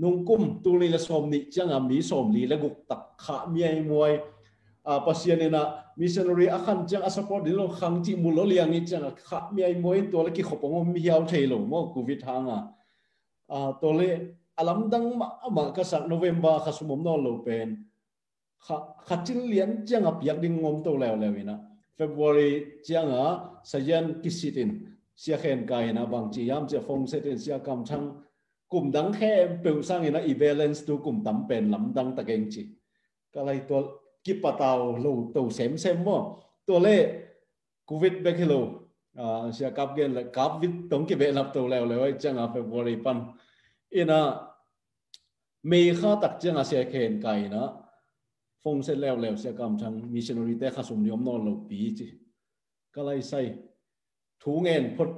nung kum tu ni la som ni chang a mi som li la guk tak kha mi ai moi a pasian ina missionary akhan chang a support dilo khang chi mu lo liang ni chang kha mi ai moi to la ki khopong mi hiao thei lo mo covid hanga a to le alam dang ma ma ka sak november kha sumom no lo pen kha kha chin lian chang a piak ding ngom to lew lew ina february chang a sayan kisitin sia khen kai na bang chi yam che phong setin sia kam chang กลุ่มดังแค่เปิลสร้างนะอีเวลเลนส์ตัวกลุ่มตั้มเป็นลำดังตะเกงจีก็เลยตัวกิปปะตาวลูตัวเซมเซมมั่วตัวเล่กูวิดเบคิโลอ่าเสียกับเกนเลยกับวิดตรงกิเบลับตัวแล้วเลยจังอะเฟบริปันอินะมีข้าตักจังอะเสียเคนไก่นะฟงเสร็จแล้วแล้วเสียกำชังมิชชันนารีแต่ข้าสมยอมนอนหลบปีจีก็เลยใส่ถุงเงินพด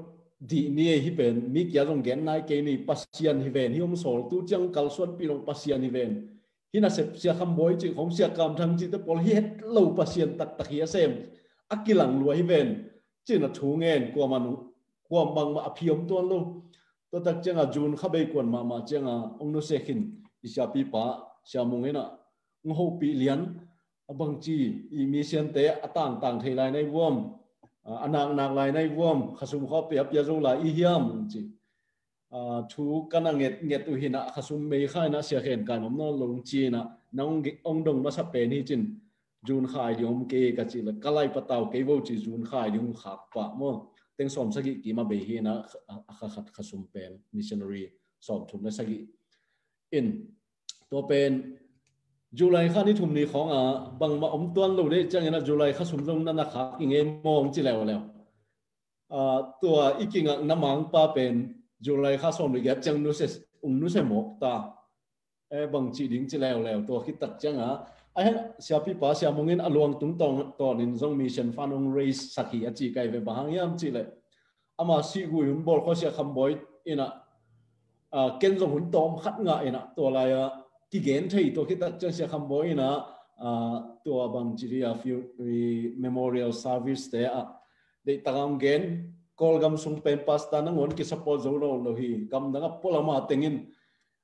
di ni hi pen mi kya rong gen nai ke ni pasian hi ven hi om sol tu chang kal suan pi rong pasian hi ven hi na sep sia kham boy chi khong sia kam thang chi te pol hi het lo pasian tak tak hi sem akilang lo hi ven chi na thu ngen kwa man kwa bang ma aphiom ton lo to tak chang a jun kha be kon ma ma chang a ong no se khin isha pi pa sia mong ena ng ho pi lian abang chi i mi sian te atang tang thei lai nei wom อันนักนักลาในวมขสุมข้อเปียบยาจูลายอีฮิมจีถูกกันเงียดเงีดตุหินะขสุมไม่ค่ายนะเสียเห็นการผมนอนลงจีนะน้ององดงมาสเปนที่จินจูนขายยมเกกจิละกะไลประเตาเกวจีจูนขายยมขาบปะมั่งเต็งสอมสกิกีมาเบียนะขขัดขสุมเป็นมิชชันนารีสอบถุนนสกิอินตัวเป็น ของอะบางมาอมตัวนเราได้จังนะจุลัยข้าสมรงนั่นนะครับอิงเงมองจีแล้วแล้วอ่าตัวอีกิงอะน้ำมังป้าเป็นจุลัยข้าสมเลยแกจังนู้เสอุ้งนู้เสหมกตาเอ้บางจีดิ้งจีแล้วแล้วตัวคิดตัดจังอะไอ้เสียพี่ป้าเสียมงเงินอลวงตุ้งตองตอนนี้ต้องมีเชนฟันองเรสสักขีอจีไกไปบางยามจีเลยอามาซีกุยหุ่นบอลเขาเสียคำบอยอินะอ่าเกณฑ์ส่งหุ่นตอมขัดงาอินะตัวอะไรอะ ki gen thei to kita chang sia kham boi na to bang chiri a few memorial service te a. De tagam gen, kol gam sung pen pasta na ngon, ki support zo lo lo hi. Gam dang a polama tengin.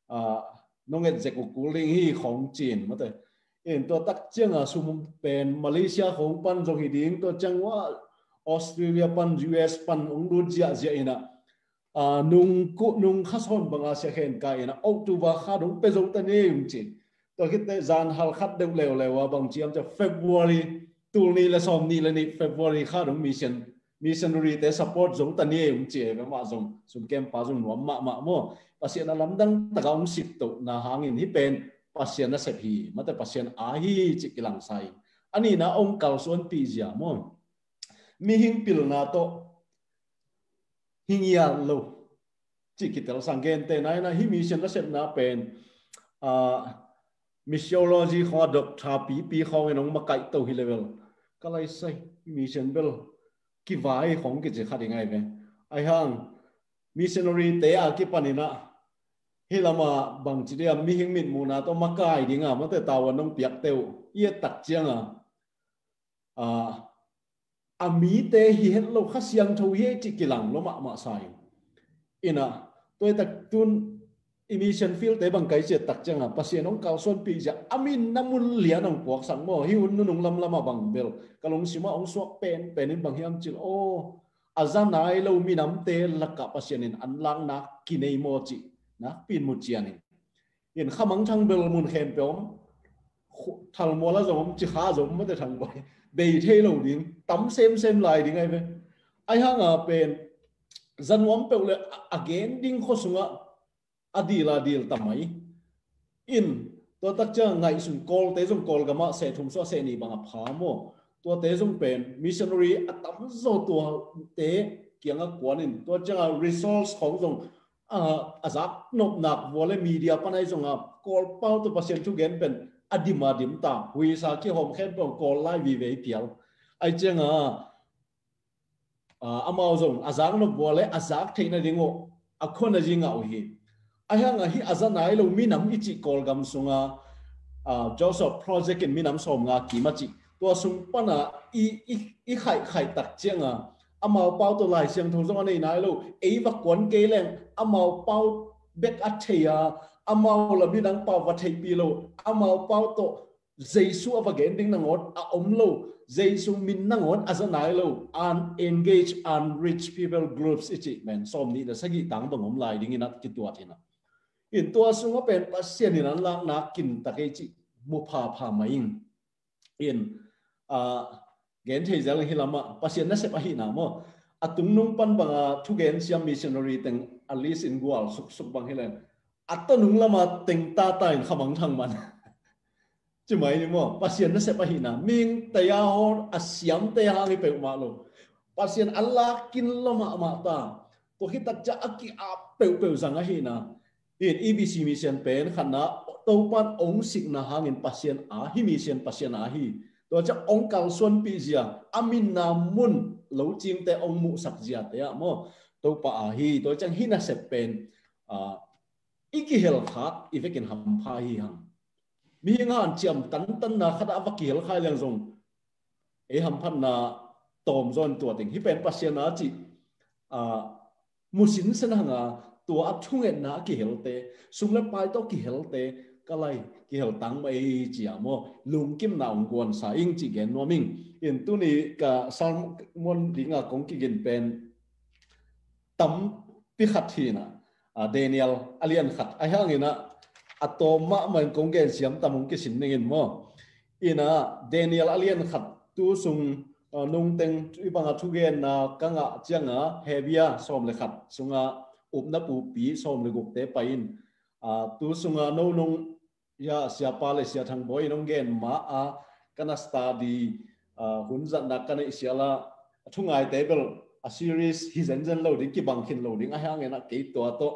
A nong et zeku kuling hi khong chin, ma te. In to tak chang a sum pen malaysia khong pan zo hi ding to chang wa australia pan us pan ung lu jia jia ina. nung ku nung khason banga se khen ka ina ok tu wa kha dong pe zong ta ne yung chi to kit te zan hal khat de lew lewa bang chiam cha february tu ni la som ni la ni february kha dong mission missionary te support zong ta ne yung chi ba ma zong sum kem pa zong nuam ma ma mo pasien alam dang ta ga um sip to na hangin hi pen pasien na sep hi mata pasien a hi chi kilang sai ani na ong kal son pi ja mo mi hing pil na to hingia lo. Chỉ kí tel sang gen te nai na hi mission na set na pen. A, missiology kho dok tha pi pi kho nong ma kai to hi level. Ka lai sai mission bel ki vai khong ki je kha ding ai ve. Ai hang, missionary te a ki panina hi lama bang chi dia mi hing min mu na to ma kai ding a ma te tawa nong piak teu. Ye tak chiang a a mi te hi hen lo kha siang tho hi chi kilang lo ma ma sai. Ina, tôi tak tun emission field te bang kai che tak changa pasien ong kal son pi ja amin namun lian ong kwak sang mo. Hi un nung lam lama bang bel. Kalong sima ong suak pen penin bang hiam chil. Oh, o azan nai lo mi nam te laka pasien in an lang na kinei mo chi. Na pin mu chian in. In khamang thang bel mun khem peom thal mo la zom, chi kha zom ma te thang boy be thei lâu đi tắm xem xem lại đi ngay về. Ai hang à pen dân wam pe le again ding kho sunga adil adil tamai in to tak cha ngai sun call te jong call gama se thum so se ni banga pha mo to te jong pen missionary atam zo to te kiang a kwan in. To cha resource khong jong a nộp nop nak vole media panai jong a call pau to pasien tu gen pen adima dim ta hui sa ki hom khen bong call lai vi ve pial ai cheng a ah, amao zong azang no bole azak theina dingo akhona jinga o hi. Ai hang a hi azanai lo mi ít ichi kol gam sunga ah, joseph project in mi nam som nga ki ma chi. To sung pana i i i khai khai tak cheng a, amao pau to lai siang thong zong anei nai lo, ei va kon ke leng, amao pau bek a thea là la mi dang pau va thei pi lo amau pau to jesu ava gen ding na ngot a om lo jesu min na ngot as a nai lo an engage and rich people groups ichi men som ni da sagi tang bang om lai ding ina ki tua in tua sunga pen pasien à, ni lang lak na kin ta ke chi mu pha pha mai in. A gen thei zel hi lama pasien na se pa hi na mo atung à, nung pan banga à, thu gen siam missionary teng at least in gual, suk suk bang hilen atanung lama teng ta ta in khamang thang man chứ mấy đi mo pasien nó sẽ pa hi na ming ta ya ho asiam ta ya ngi pe ma lo pasien allah kin lama ma ta to hi tak cha aki a pe pe zanga hi na in EBC mission pen khana to pan ong sik na hangin pasien a hi mission pasien a hi to cha ong kal suan pi zia amin na mun lo chim te ong mu sak zia te ya mo to pa a hi to chang hi na se pen a iki hel khat ivekin ham pha hi hang mi ngan chiam tan tan na khada vakil khai leng zong. E ham phan na tom zon tua ting. Hi pen pasien na chi, a, musin sen hanga tua ap chung en na ki hel te. Sum le pai to ki hel te. Kalai ki hel tang mai chi amo lung kim na ong kwon sa ing chi gen no ming in tu ni ka sam mon linga kong ki gen pen. Tam pi khat hi na. Daniel, alian khat. A hangina atoma man kongen siam tamung ki sin ningin mo. Ina, daniel alien khat tu sung uh, nung teng ibanga thugen na uh, kanga changa hebia som le khat. Sunga upna pu pi som le guk te pain a tu sunga no nung ya sia pa le sia thang boy nong gen ma a kana study hun zan da kana isiala thungai table a series hi zen zen lo ki bang khin lo ding a hang na ke to to.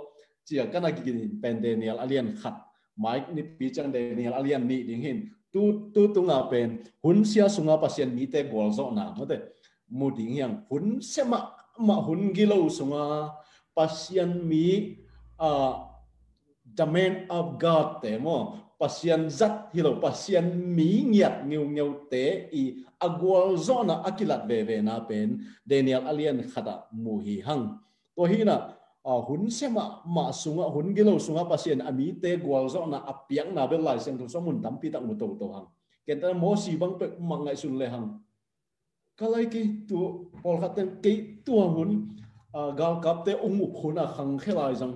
Chia kana ki pen daniel alien khat mike ni pi chang daniel Alian ni ding hin. Tu tu tu nga pen hun sia sunga pasien mi te gol zo na mo te. Mu ding yang hun se ma hun gilo sunga pasien mi uh, the man of God te mo. Pasien zat hilo pasien mi ngiat ngiu ngiu te i agwal zona akilat ve ve na pen. Daniel alien khata mu hi hang. To hi na a hun sema ma sunga hun gilo sunga pasien ami te gwal zona apiang na bel lai seng so mun tampi tak mu to to hang kenta mo si bang pe mangai sun le hang kalai ki tu pol khaten ke tu hun gal kap te ung up à, khuna khang khelai jang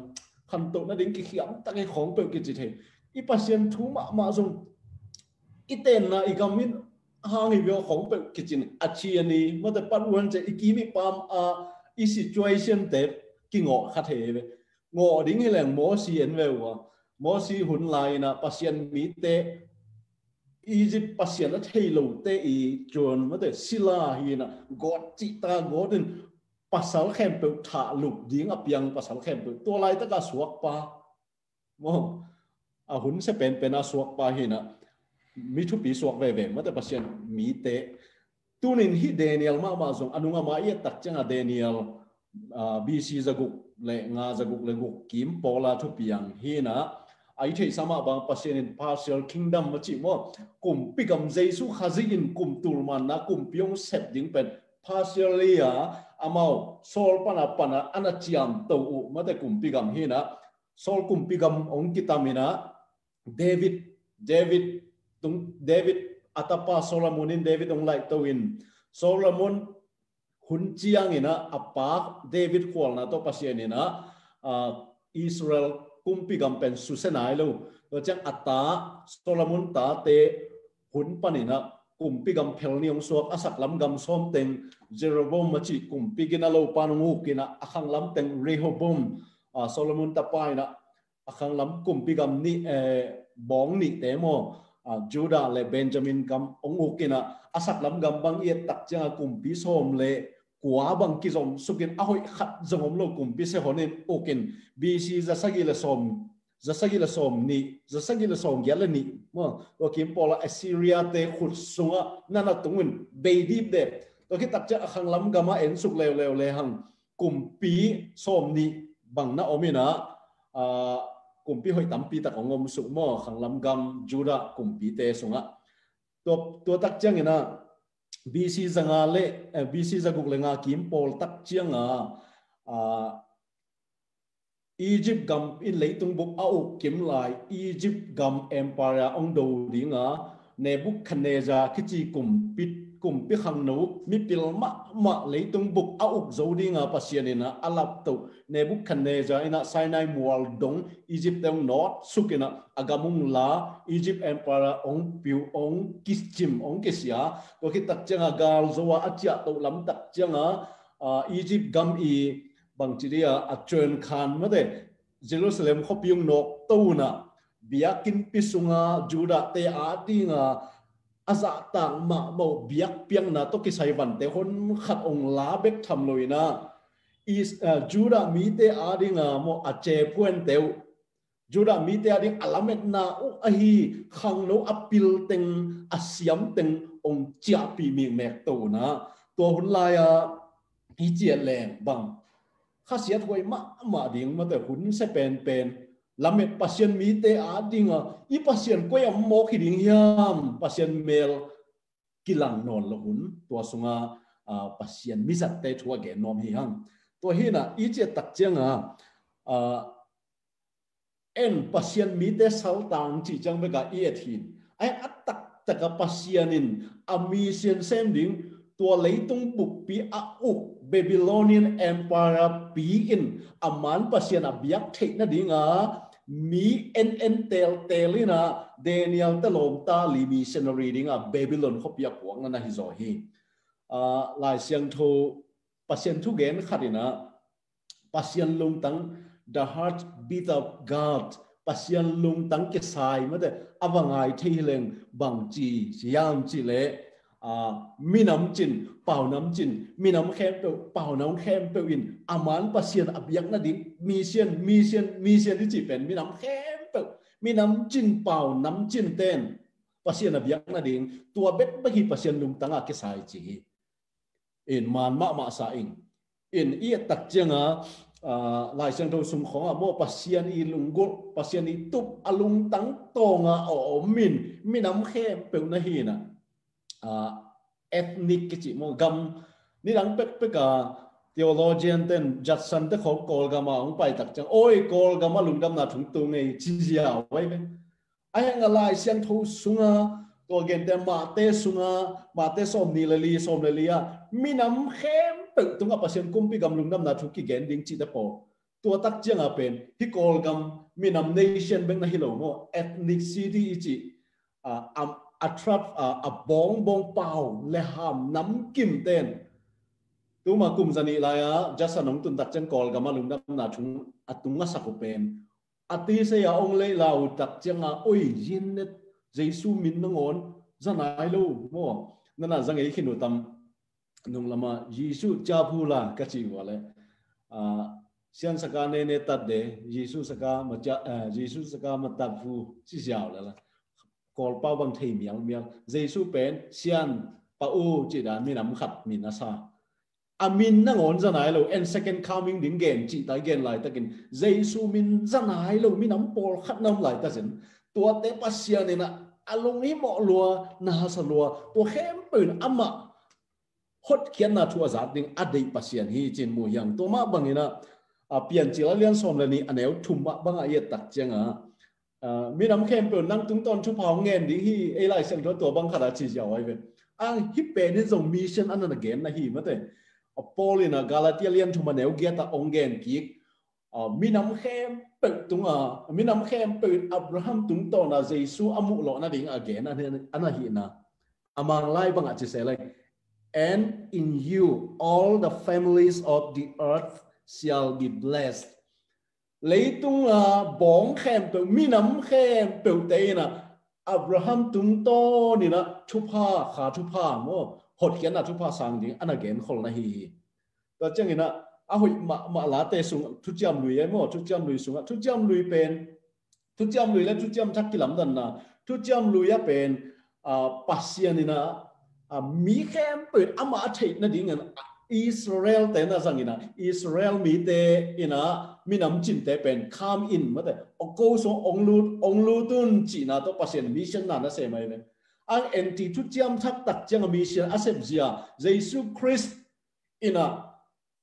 khan to na ding ki khiam ta cái khong pe ki chi the i pasien thu ma ma jong i ten na i gamin hang i bio khong pe ki chin a chi ani ma te pat wan che i ki mi pam à, a i situation te ki ngo kha the ve ngo ding hi lang mo si en ve wa mo si hun lai na pasien mi te Egypt pasien na thei lo te i chon ma te sila hi na god chi ta godin pasal khem pe tha luk ding apiang pasal khem pe to lai ta ka suak pa mo a hun se pen pen a suak pa hi na mi thu pi suak ve ve ma ta pasien mi te tunin hi daniel ma ma zong anunga ma ye tak changa daniel bc zaguk le nga zaguk le guk kim pola thu piang hi na ai thei sama bang pasien in partial kingdom ma chi mo kum pikam jesu khazi in kum tulman na kum piong set ding pen partially à amau sol pana pana ana chiam to u mate kumpi gam hina sol kumpi gam ong kitamina david david tung, david atapa solomonin david ong like to in solomon hun chiang ina apa david khwal na to pasien ina uh, israel kumpi gam pen susenai lo to chang ata solomon ta te hun panina kumpi gam phel ni ong suak asak lam gam som teng Jeroboam machi kumpi gina lo panungu kina akhang lam teng Rehoboam a Solomon tapai na akhang lam kumpi gam ni bong ni temo Judah le Benjamin gam ong kina asak lam gam bang ye tak chang kumpi som le quá bằng ki zom sukin ahoi khat zongom lo kumpi se honin okin BC za sagi le som zasagi la som ni zasagi la som gyala ni mo to kim pola assyria te khut sunga nana tungin beidi de to ki takcha khang lam gama en suk lew lew le hang kumpi som ni bang na omina a kumpi hoi tampi ta ngom suk mo khang lam gam jura kumpi te sunga to to tak chang ina bc zanga le eh, bc zaguk le nga kim pol tak chianga a ah, ah, Egypt gam in leitung buk au kim lai, Egypt gam empire ong do dinga ah, Nebuchadnezzar kichi kum pit cùng pi hàng no mi pil ma ma leitung buk au zo dinga pasianina alap nè Nebuchadnezzar ina Sinai mual dong Egypt dong north sukina agamung la Egypt empire ông piu ông kischim ông kisya to ki tak changa à, gal zo wa achia lắm tắc chăng à Egypt gam i bằng chỉ đi à, à truyền khan mà đấy Jerusalem khó biếng nọ, tàu na biakin pisunga Juda te a ti nga aza tang ma mo biak piang na to ki sai van te hon khat ong la bek tham loi na is uh, Juda mi te a di nga mo a che puen teu Juda mi te a di alamet na u a hi khang no apil teng asiam teng ong chia pi mi mek to na to hun la ya hi chia leng bang làm lamet patient mi te a dinga i pasien koi am mo khi ding hiam pasien mel kilang non lo tua to à, patient mi sat te thua ge nom hi hang to hi na i che tak chenga à? en patient mi te sal tang chi chang be ga i et hin ai patient tak taka pasienin ami xem sen tua lấy tung buk pi a u. Babylonian Empire pi in. À, Aman pasien abiak thei na dinga อ่ะอีปัสเซียนก็ยังโมกิดิ่งยามปัสเซียนเมลกิลังนอนละหุ่นตัวสงอ่าปัสเซี มีน้ำจินเป่าน้ำจินมีน้ำแค็มเป่าน้ำแค็มเปอินอามันปัสเซียนอับยักนาดิมีเซียนมีเซียนมีเซียนที่จีเป็นมีน้ำแค็มเปมีน้ำจินเป่าน้ำจินเต้นปัสเซียนอับยักนาดิงตัวเบ็ดไม่หีปัสเซียนลุงตั้งอาเกสายจีอินมานมามาสาอินอินเอียตักเจีงอะลายเซียงทงสุงของอะโมปัสเซียนอีลุงกุปัสเซียนอีตุบอลุงตั้งตองอะโอมินมีน้ำแค็มเปวนาฮีน่ะ ethnic กิจมงกำนี่หลังเป็กเป็ก theologian เต้นจัดสันเตขอกอลกามาองไปตักจังโอ้ยกอลกามาลุงกำนาถุงตุงไงจีเจียไว้ไหมไอ้ยังอะไรเสียงทูสุงาตัวเกณฑ์เตมาเตสุงามาเตสมนีเลลีสมเลลีอะมีน้ำเข้มตึกตุงกับเสียงกุ้มปีกำลุงกำนาถุงกิเกนดิ้งจีตะโปตัวตักเจียงอาเป็นฮิกลกำมมีน้ำเนชันเบ็นนะฮิโลโม ethnic city จิอ่า attract a bong bong pau le ham nam kim ten. Tu ma kum zani la ya jasa nong tun tak chen kol gama lung dam na chung atunga sakupen ati se ya ong le lau tak chenga oi jin net, jesu min ngon zanai lo, mo. Nana zang ei khinu tam, nung lama jesu cha phu la ka chi wa le. A, sian saka ne ne tat de, jesu saka ma cha eh, jesu saka ma tat phu chi xiao la la kol pa bang thei miang miang. Jesu pen sian pa u chi dan mi nam khat mi na sa. Amin na ngon za nai lo and second coming ding gen, chi ta gen lai takin jesu min za nai lo, mi nam por khat nam lai ta zen. Tua te pa sian ni na, along ni mo lua, na sa lua. Po hem pen ama. Hot khian na thua zat ding adei pasian hi chin mu yang to ma bangina a pian chi la lian som la ni aneu thum ba banga ye tak chenga Ờ, mi nam khem pe nang tung ton chu phao ngen ding hi ai lai sel to bang khada chi jaw ai ve a hi pe ne zo mission an an again na hi mate a polina galatian thu maneu get a ongen ki mi nam khem pe tung a mi nam khem pe abraham tung to na jesu amu lo na ding again an an na amang lai bang a chi se and in you all the families of the earth shall be blessed. lấy tung là bóng khem từ mi nắm khem biểu tế nè Abraham tung to nè nè chụp ha khá chụp ha mô hột kiến là chụp ha sang đi anh again khol na hi hi ta chẳng nè à hội mà mà lá tê sung chút chăm lùi ấy mô chút chăm lùi sung chút chăm lùi pen chút chăm lùi là chút chăm chắc kì lắm dần nè chút chăm lùi á pen à pasien nè à mi khem biểu ama chạy nè đi ngân Israel tên là rằng nè Israel mi tê nè mi nam chin te pen, kham in ma te o ko so ong lu ong lu tun, chi na to pasien mission na na se mai ne ang enti thu chiam thak tak chang mission asep zia, jesu christ ina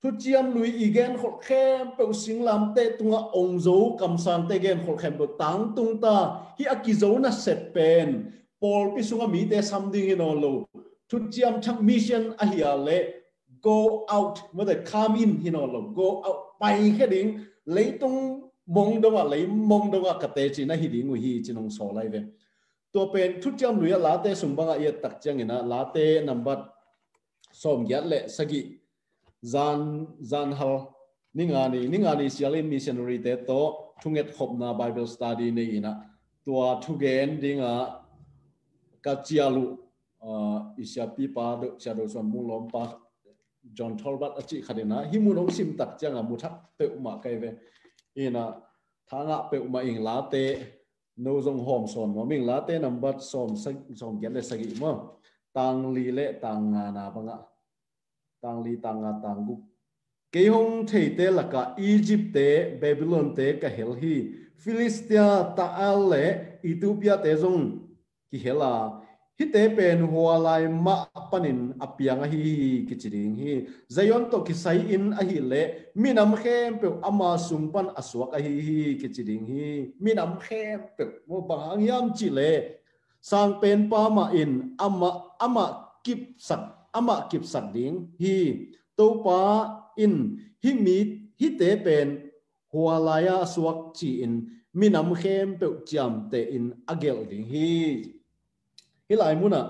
thu chiam lui igen khol khem pe sing lam te tunga ong zo kam san te gen khol khem bo tang tung ta, hi akizo na set pen. Paul pi sunga mi te something in all lo. Thu chiam thak mission a hiale go out ma te come in hin all go out. pai ke ding leitung mong do wa lei mong do wa kate chi na hi ding hi chi nong so lai ve to pen thu cham luya la te sung banga ye tak chang ina la te number som yat le sagi zan zan hal ninga ni ninga ni sialin missionary te to thunget khop na bible study ne ina tua thu gen dinga ka chialu uh isya pi pa do chado som mu lom pa John Tolbert achi khadina himu nong sim tak changa mu thak pe ma kai ve. Ina à, thanga pe ma ing la te, no zong hom son mo ming la te, number som som gen le sagi mo tang li le tang nga na banga tang li tang nga tang gu. Ke hong thei te la ka Egypt te, Babylon te ka hel hi. Philistia ta al le, Ethiopia te zong ki hela hi te pen hua lai ma panin apianga hi kichiring hi. Zayon to ki sai in a hi le, minam khem pe ama sumpan aswak a hi hi kichiring hi. Minam khem pe mo bang yam chi le. Sang pen pa ma in, ama ama kip sak, ama kip sak ding hi. To pa in, hi mi, hi te pen hua lai a aswak chi in. Minam khem pe chiam te in agel ding hi hi lai muna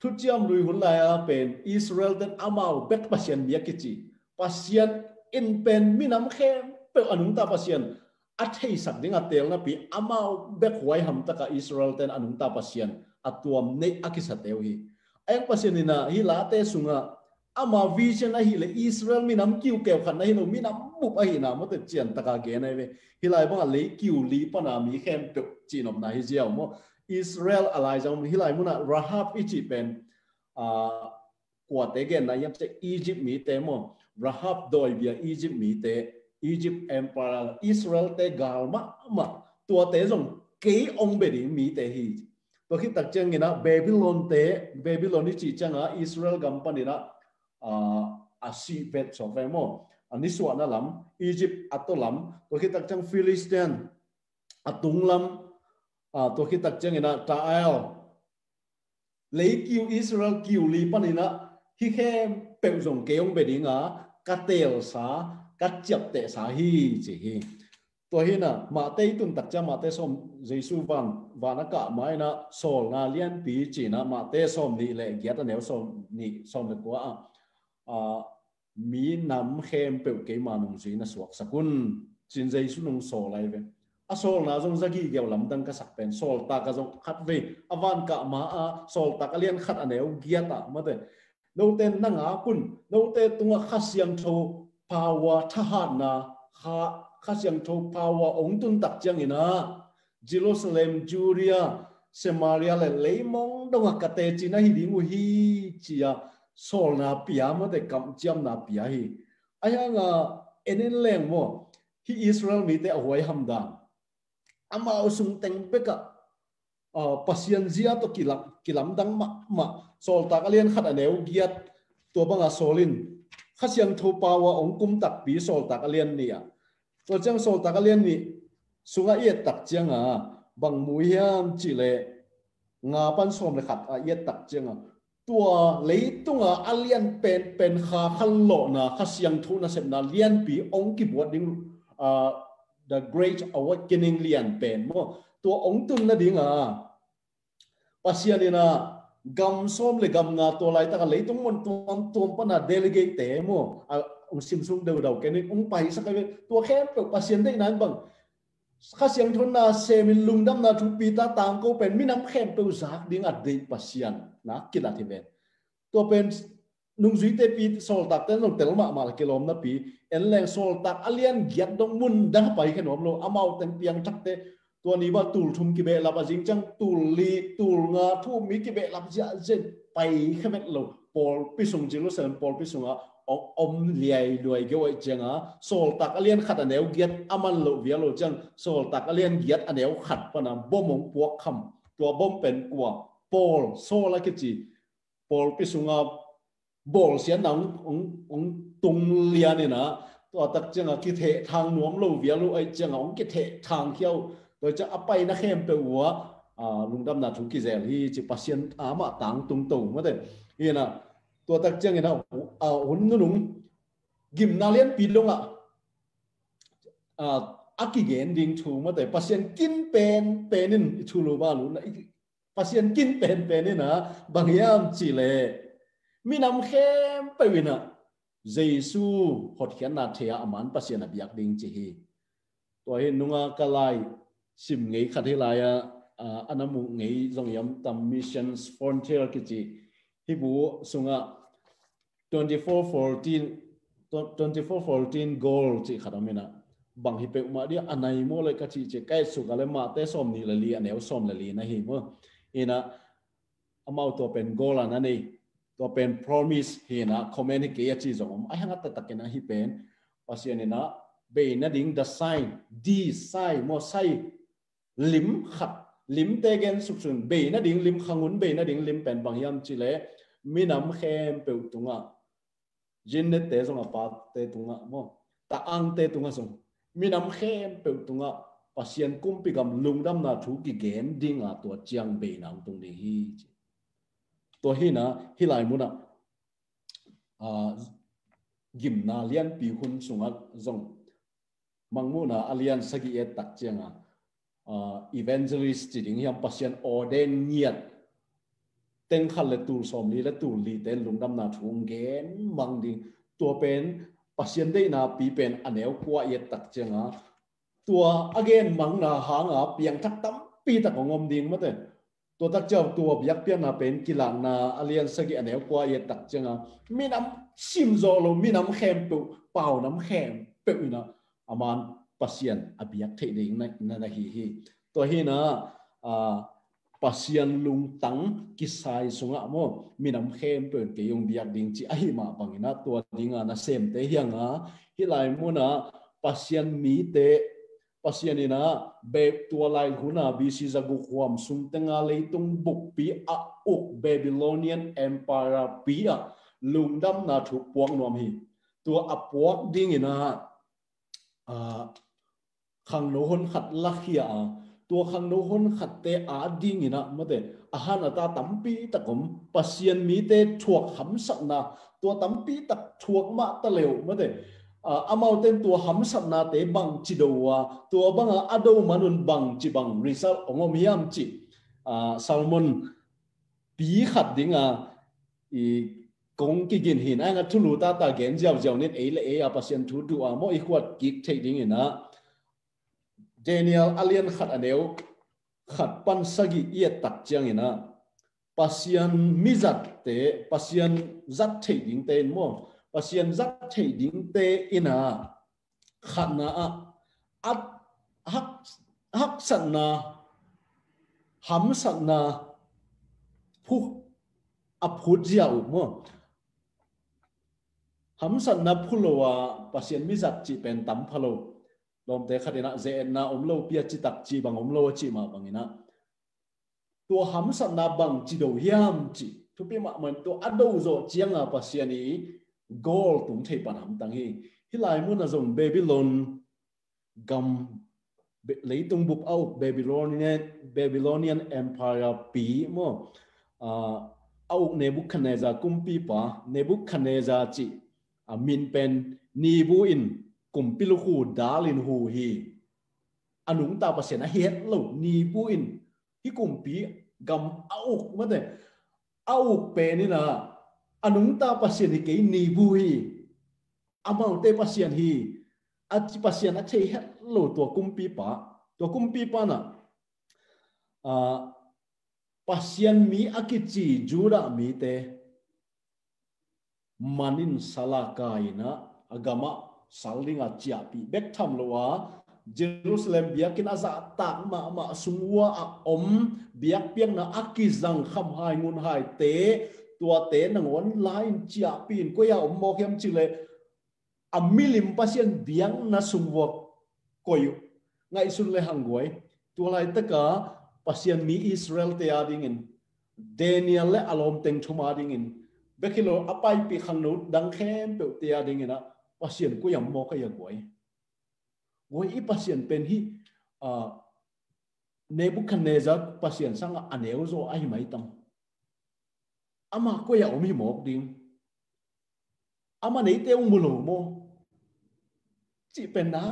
thu chiam lui hun lai a pen Israel den amau bet pasien bia kichi pasien in pen minam khem pe anung ta pasien a thei sak dinga tel na pi amau bek huai ham taka Israel ten anung ta pasien atuam nei akisa teu hi. Ayang pasien ina hi la te sunga ama vision a hi le Israel minam kiu keu khan na hi no minam mu a hi na mo te chian taka ge na ve hi lai ba le kiu li pa na mi khem pe chinom na hi jiao mo อิสราเอลอะไรจังฮิลไลมุนะรหับอิจิเป็นอ่ากว่าเตเกนนะยับจะอียิปต์มีเตมอมรหับโดยเบียอียิปต์มีเตอียิปต์เอ็มพาราอิสราเอลเตกาลมามาตัวเตจงเกยองเบดิมีเตฮีตัวคิดตักเจงินะเบบิลอนเตเบบิลอนนี่จีจังอะอิสราเอลกัมปันนี่นะอ่าอาซีเป็ดสองเฟมออันนี้ส่วนนะลำอียิปต์อัตโตลำตัวคิดตักเจงฟิลิสเตียนอัตุงลำ à tôi khi tắc chân ina ta al lấy kiu Israel kiu li panina khi khe bèo dùng kế ông bề đi ngã, cắt tel xá, cắt chập tệ xá hi chỉ hi tôi hi na mà tây tuần tắc chân mà tây som Giêsu van và nó cả mai na sol na liên pi chỉ na mà tây som ni lệ ghét nếu som ni som được quá à. à Mi nắm khem bèo kế mà nung gì na suak sakun chính Giêsu nung sol lại vậy asol na zong zagi gel lam dang ka sak pen sol ta ka zong khat ve avan ka ma a sol ta ka lian khat aneu gia ta ma de no ten na nga kun no te tunga khasyang tho pawa tha ha na kha khasyang tho pawa ong tun tak chang ina jerusalem judea samaria le leimong donga ka te chi na hi dingu hi chia sol na pia ma de kam cham na pia hi aya nga enen leng mo hi israel mi te awai hamdang ama usung teng beka uh, pasian zia to kilam kilam dang ma ma sol tak alian khat aneu giat to banga solin khasiang tho pawa ong kum tak pi sol tak alian ni ya to chang sol tak alian ni sunga ye tak chang a bang mu hiam chi le nga pan som le khat a ye tak chang a tua lấy tung à alien pen pen kha khăn lộ na kha siang thu na sem na lian pi ong ki buat ding à the great awakening lian pen mo tu ong tun na ding a pasian ina gam som le gam nga to lai ta ka leitung mon tuam tuam pa na delegate te mo ong sim sum deu dau ke ni ong pai sa ka tu khem pe pasian dei nan bang ข้าเสียงทนนาเซมินลุงดำนาทุปีตาตามก็เป็นมิน้ำแข็งเปลวสากดิ้งอัดเดยปัสยันนะกิลาทิเวนตัวเป็น nung zui te pi sol tak ten nong tel ma ma kilom na pi, en leng sol tak alian giat dong mun dang pai khen om lo amau ten piang tak te. Tua ni ba tul thum ki be la ba jing chang tul li tul nga, thu mi ki be la ja zen pai khamet lo. Pol pi sung jerusalem pol pi sunga om liai luai ge wai changa sol tak alian khat aneu giat aman lo via lo chang. Sol tak alian giat aneu khat pana bomong puak kham. Tua bom pen kwa pol sol la ki chi. Pol pi sunga bol sian nang ong ong tung lian na to tak chang ki the thang nuam lo via lo ai chang ong ki the thang khiao to cha apai na khem pe wa a lung dam na thu ki zel hi chi pasien ama tang tung to ma de ina to tak chang na a un nu nung gim na lian pi long a a aki gen ding thu ma de pasien kin pen penin thu lo ba lu na pasien kin pen penin na bang yam chi le mi nam khem pe wina Giêsu hot khian na thea aman pasien a biak ding chi hi. To hi nunga kalai sim ngei khat hi lai anamu ngei zong yam tam missions frontier ki chi. Hi bu sunga 2414 2414 goal chi khatamina bang hi pe ma dia anai mo le ka chi che kai su ga le ma te som ni la li aneu som la li na hi mo. Ina, amau to pen goal an ani ตัวเป็น promise เห็นะคอมเมนต์เกียร์จีจงไอ้หังตัดตะกันนะฮิเป็นภาษาเนี่ยนะเบนดิ้ง the sign ดีไซมอไซลิมขัดลิมเตเกนสุขสุนเบนดิ้งลิมขังุนเบนดิ้งลิมเป็นบางยามจิเลมีน้ำเข้มเปิดตรงอ่ะยินเนเตสงอ่ะปาเตตรงอ่ะมอตาอังเตตรงอ่ะสงมีน้ำเข้มเปิดตรงอ่ะภาษากุมปิกำลุงดำนาทุกิเกนดิ้งอ่ะตัวเจียงเบนังตรงนี้ ตัวฮีนะฮิไลมุนะอ่ายิมนาเลียนปีคุนสุงัดจงมังมุนะอาเลียนสกิเอตักเจียงอะอีเวนเจอริสจิดิงยังพัสยันออเดนเงียดเต็งขันและตูสมลีและตูลลีเต็นลุงดำนาทุงเกนมังดิงตัวเป็นพัสยันได้นาปีเป็นอันเอวกว่าเอตักเจียงอะตัวอเกนมังนาหางอะเพียงทักตั้มปีตะของงมดิงมาเต็ม วยักเปียนาเป็นกีฬานาอเลียนสกิอันเอวกว่าเยตักจังอ่ะมีน้ำชิมโซโลมีน้ำแข็งเปล่าเปล่าน้ำแข็งเปล่านะอามันปัสยันอภิยักเทดิงนั่นนั่นฮีฮีตัวฮีนะอ่าปัสยันลุงตังกิสายสงะโมมีน้ำแข็งเปล่าเกยงเบียกดิงจีไอมาบังนะตัวดิงอ่ะนะเซมเตฮียงอ่ะฮีไลมุนะปัสยันมีเต pasianina be tua lai huna bc zagu huam sum tenga leitung buk pi a uk babylonian empire pi a lungdam na thu puang nom hi tua apuak ding ina a khang no hon khat lakhia a tua khang no hon khat te a ding ina mate a han ata tampi takom pasian mi te thuak ham sak na tua tampi tak thuak ma ta leu mate Ờ, amau ten tua ham sap na te bang chi do wa ờ, tua bang a ờ, do manun bang chi bang result ongom hiam chi salmon pi khat ding a i kong ki gin hin anga thulu ta ta gen jaw jaw net e le e a pasien thu du a mo i khwat ki thei ding ina daniel alien khat aneu khat pan sagi ye tak chiang ina pasien mizat te pasien zat thei ding te mo pasian zat thei ding te ina khana a at hak hak sanna ham sanna phu aphut jiao mo ham sanna phulowa pasian mi zat chi pen tam phalo lom te khatina zen na omlo pia chi tak chi bang omlo chi ma bangina ตัวหำสันนาบังจิโดยามจิทุกปีมาเหมือนตัวอดโดโจเจียงอาปัสยานี gold tum thei pan ham tang hi hi lai mun a zong babylon gam leitung bup au babylonian babylonian empire pi mo a au nebuchadnezzar kumpi pa nebuchadnezzar chi a min pen ni bu in kumpilu hu dalin hu hi anung ta pa sen a het lo ni bu in hi kumpi gam au ma de au pe ni na anung ta pasien hi ke ni bu hi. Amau te pasien hi. A chi pasien a che het lo to kum pi pa. To kum pi pa na. A, pasien mi akichi jura mi te. Manin sala kaina agama salinga chia pi bek tham lo wa Jerusalem biakin aza tak ma ma sungwa a om. Biak piang na akizang kham hai ngun hai te tua te na ngon lain chia pin ko ya mo hem chile a milim pasien biang na sungwok koyu ngai sun le hangwai tua lai taka pasien mi israel te ading in. Daniel le alom teng thuma ding in. Bekilo apai pi khang no dang khem pe te ading ina pasien ko ya mo ka ya gwai gwai i pasien pen hi, a, nebuchadnezzar pasien sanga aneu zo ai mai tam ama ko ya omi mo ding. Ama nei te ung mulu mo. Chỉ pen na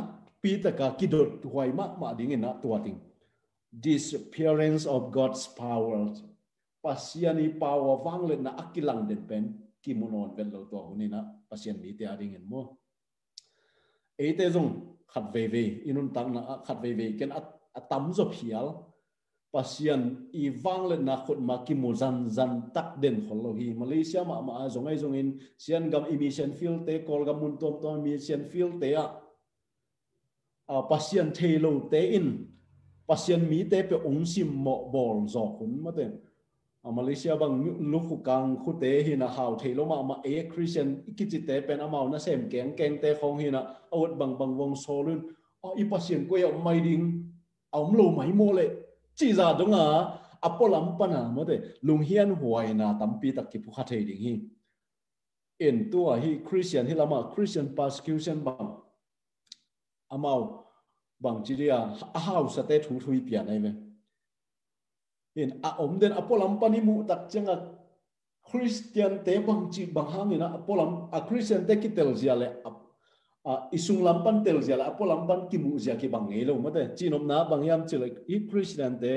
pi ta ka kidot huai ma ma ding e na tua ting. Disappearance of God's power. Pasiani power wang le na akilang den pen kimunon vel lo to hunina pasian mi te ading en mo. E te zong, khat ve ve inun tang na, khat ve ve ken atam zo phial. Pasian i wang le na khut ma ki mu zan zan tak den khol lo hi malaysia ma ma zong ai zong in sian gam emission field te kol gam mun tom tom emission field te a a pasian the lo te in pasian mi te pe ong sim mo bol zo hun ma ten Malaysia bang luku kang khu te hi na hau thei lo ma ma e Christian ikiti te pen amau na sem keng keng te khong hi na awat bang bang wong so lun o i pasien ko ya mai ding aum lo mai mo le chi za dong a à? apolam pana mo de lung hian huai na tampi tak ki kịp kha thei ding hi. In tua à, hi Christian, hi lama Christian persecution bang amau à bang chi dia a hau sa te thu thui pia nai ve in a om den apolam pani mu tak changa christian te bang chi bang hang ina apolam a christian te ki tel zia le isung lampan tel zia la apolam pan ki mu zia ki bang ngelo mate chinom na bang yam chi le i christian te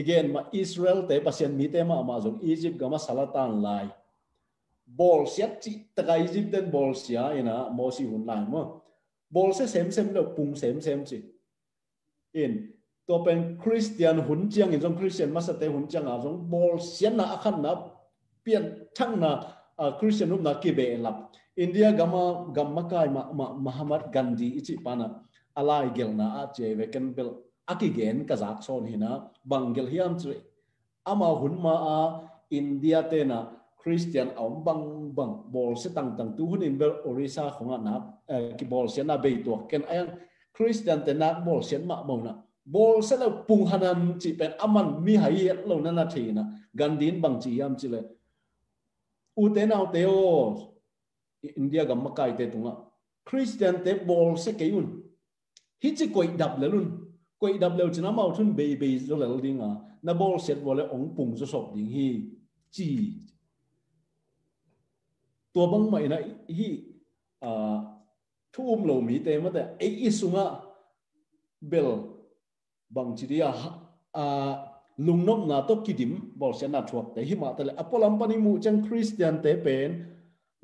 again ma israel te pasien mi te ma ma zong egypt gama salatan lai bol siat chi taka egypt den bol sia ina mo si hun lai mo bol se sem sem lo pung sem sem chi in ตัวเป็นคริสเตียนหุ่นเจียงอีกจงคริสเตียน India gama gamma kai Muhammad Gandhi ichi pana alai gelna a che ve ken bel akigen kazak son hina bangel hiam chre ama hunma a, India tena, Christian ông bang bang, bol se tang tang, tu hun in bel Orissa khonga na eh, ki bol se na be ken ayang, Christian tena bol se ma mo na. Bol se la pung hanan chi pen, aman mi hai lo na na thina Gandhi bang chi yam chile u te nau te o india gam makai te tunga christian te bol se ke un hi chi koi dap le lun koi dap le china mau thun be be zo le ding a na bol set bol le ong pung zo sop ding hi chi tua bang mai na hi a thum lo mi te ma te e isunga bel bang chi dia a lung nom na to kidim bol sen na thuak te hi ma tale apolam pani mu chang christian te pen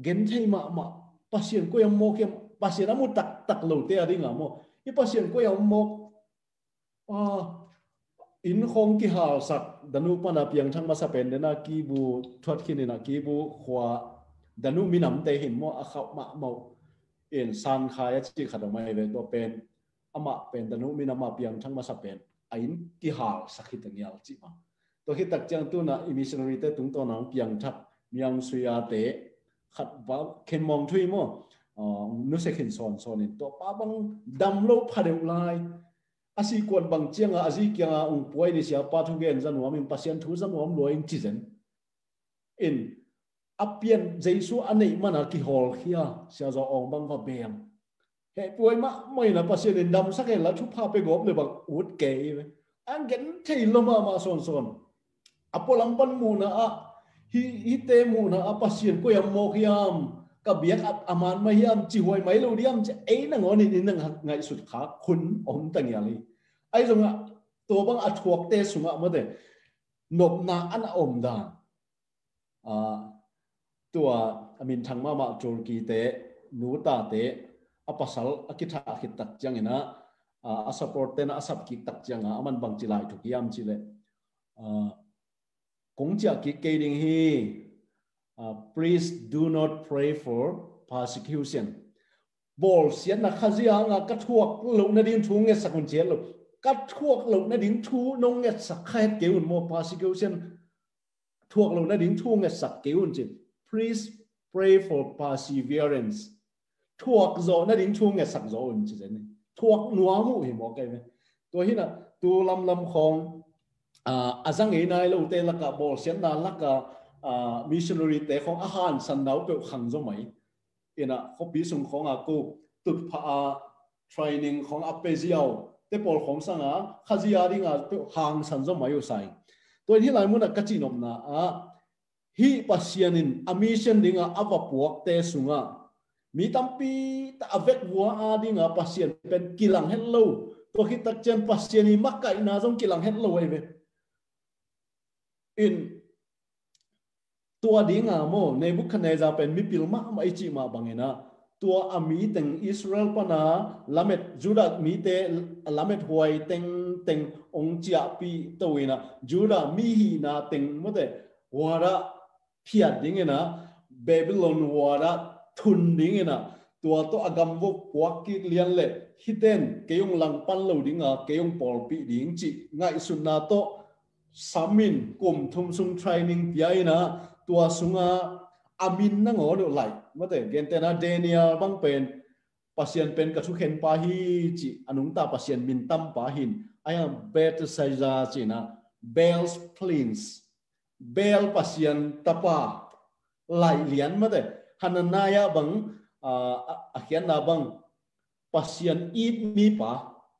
gen thei ma ma pasien ko yam mo ke pasien amu tak tak lo te ari nga mo i pasien ko yam mo a in khong ki hal sak danu pana piang thang ma sa pen na ki bu thot khin na ki bu khwa danu minam te hin mo a khaw ma mo in san khaya chi khadamai ve to pen ama pen danu min ama piang thang ma sa pen ain ki hal sakhit ngial chi ma to hi tak chang tu na missionary te tung to nang piang thak miang suya te khát vào ken mong thui mo nu se khin son son in to pa bang dam lo phadeu lai asi kon bằng chiang a asi kya ung poi ni sia thu gen zan wa min pasien thu zan wa lo in chi zen in apian jesu anei mana ki hol khia sia zo ong bang va beng he puai ma mai na pasien in dam sak la thu pa pe gop le bang ut ke an gen thei lo ma ma son son apolam pan mu na a hi hi te mu na a pasien ko yam mo khiam ka biak aman ma hiam chi hoi mai lo diam che e na ngon ni nang ngai sut kha, khun om tang ya li. Ai zonga to bang a thuak te sunga ma de, nop na an om da a, tua amin thang ma ma tur ki te, nu ta te apasal akitha khit tak chang ina. A support te na asap ki tak chang a man bang chilai thu kiam chile cũng cha cái ke ding hi. Please do not pray for persecution. Bol sian na khazi anga ka thuak lo na din thu nge sakun che lo ka thuak lo na din thu nong nge sak khat ke un mo persecution. Thuak lo na din thu nge sak ke un che please pray for perseverance. Thuak zo na din thu nge sak zo un che ne thuak nuamu hi mo kai me to hi na tu lam lam khong azang e nai lo te la ka bol sian na la ka missionary te khong a han san nau pe khang zo mai ina khopi sung khong a ko tut pha a training khong a pe ziao te pol khong sanga khazia ding a pe hang san zo mai sai to hi lai mun a ka chi nom na a hi pasianin a mission ding a ava puak te sunga mi tampi ta avek wa a ding a pasian pen kilang hello to khi tak chen pasian ni makai na jong kilang hello ai ve in tua dinga mo, nebuchadnezzar pen mi pilma ma ichi ma bangena. Tua ami teng israel pana lamet, juda mi te, lamet huai teng teng ong chia pi toina juda mi hi na teng, mo te, wara phia dingena. Babylon wara thun dingena. Tua to agam wo kwa lian le. Hiten, keyong lang pan lo dinga, keyong pol pi ding chi. Ngai sunna to สามินกลุ่มทุมซุงเทรนนิ่งปีไอนะตัวสุงอามินนั่งอ๋อดูไหลมาแต่เกณฑ์แต่นะเดเนียบังเป็นปัสยันเป็นกระชุกเห็นปาฮีจีอนุงตาปัสยันมินตั้มปาหินไอ้ยังเบตไซจาจีนะเบลส์พลินส์เบลปัสยันตาปาไหลเลียนมาแต่ฮันนายาบังอาอาเขียนนาบังปัสยันอีดมีปา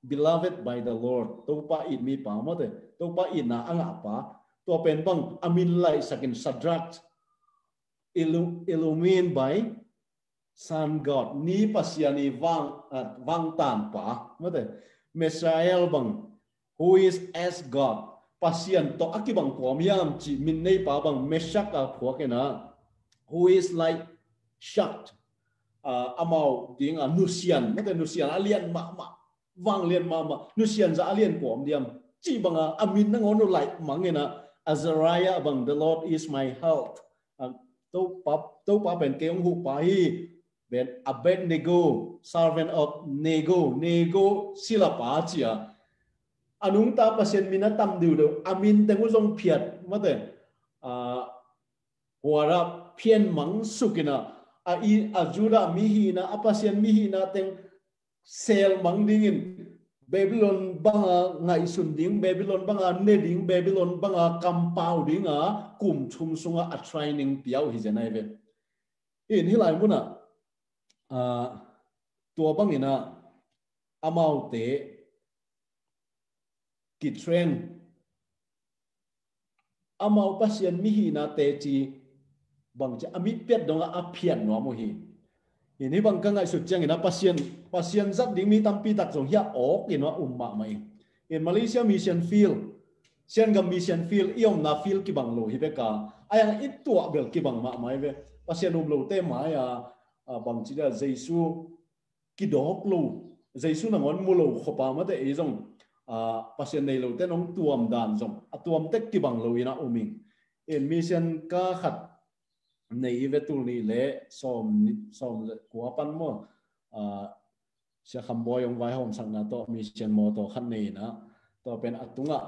beloved by the Lord ตัวปาอีดมีปามาแต่ topa ina anga pa to pen bang amin lai sakin sadrak. Illumin by sun god. Ni pasiani wang at ah, wang tan pa. Mate mesael bang who is as god? Pasian to akibang ko miam chi min nei pa bang meshak a phuak ena who is like shut ah, uh, amau ding a nusian. Mate nusian alian ma ma wang lian ma ma. Nusian za alian ko diam chi banga amin na ngonu lai mangena Azariah bang, the Lord is my help. Tâu pa tâu pa bên keong hu pa hi, ben Abednego, servant of Nego Nego sila pa chia. Anung ta pasien mina tam diu do amin tengu zong phiat, ma te, a, huara phian mang sukina a i ajuda mihi na apasien mihi na teng sel mang dingin Babylon banga à, ngai sun ding Babylon banga ne ding Babylon banga kampau ding a kum chum sunga a training piao hi janai ve in hi lai muna a à, à, tua bangina amau te ki train amau pasien mi hi na te chi bang cha amit pet donga a phian no mo hi ini bang ka ngai sut chang ina pasien pasien zat ding mi tampi tak jong hia ok ino umma mai in malaysia, mission field sian gam mission field iom na field ki bang lo hi beka ayang itu bel ki bang ma mai ve pasien um lo te mai ya à, à, bang chi da jesu ki dok lo jesu na ngon mu lo khopa ma te e jong a à, pasien nei lo te nong tuam dan jong tuam tek ki bang lo ina uming in mission ka khat nei ve tu ni le som som kwa pan mo a sia kham boy ong vai hom sang na to mi chen mo to khan nei na to pen atunga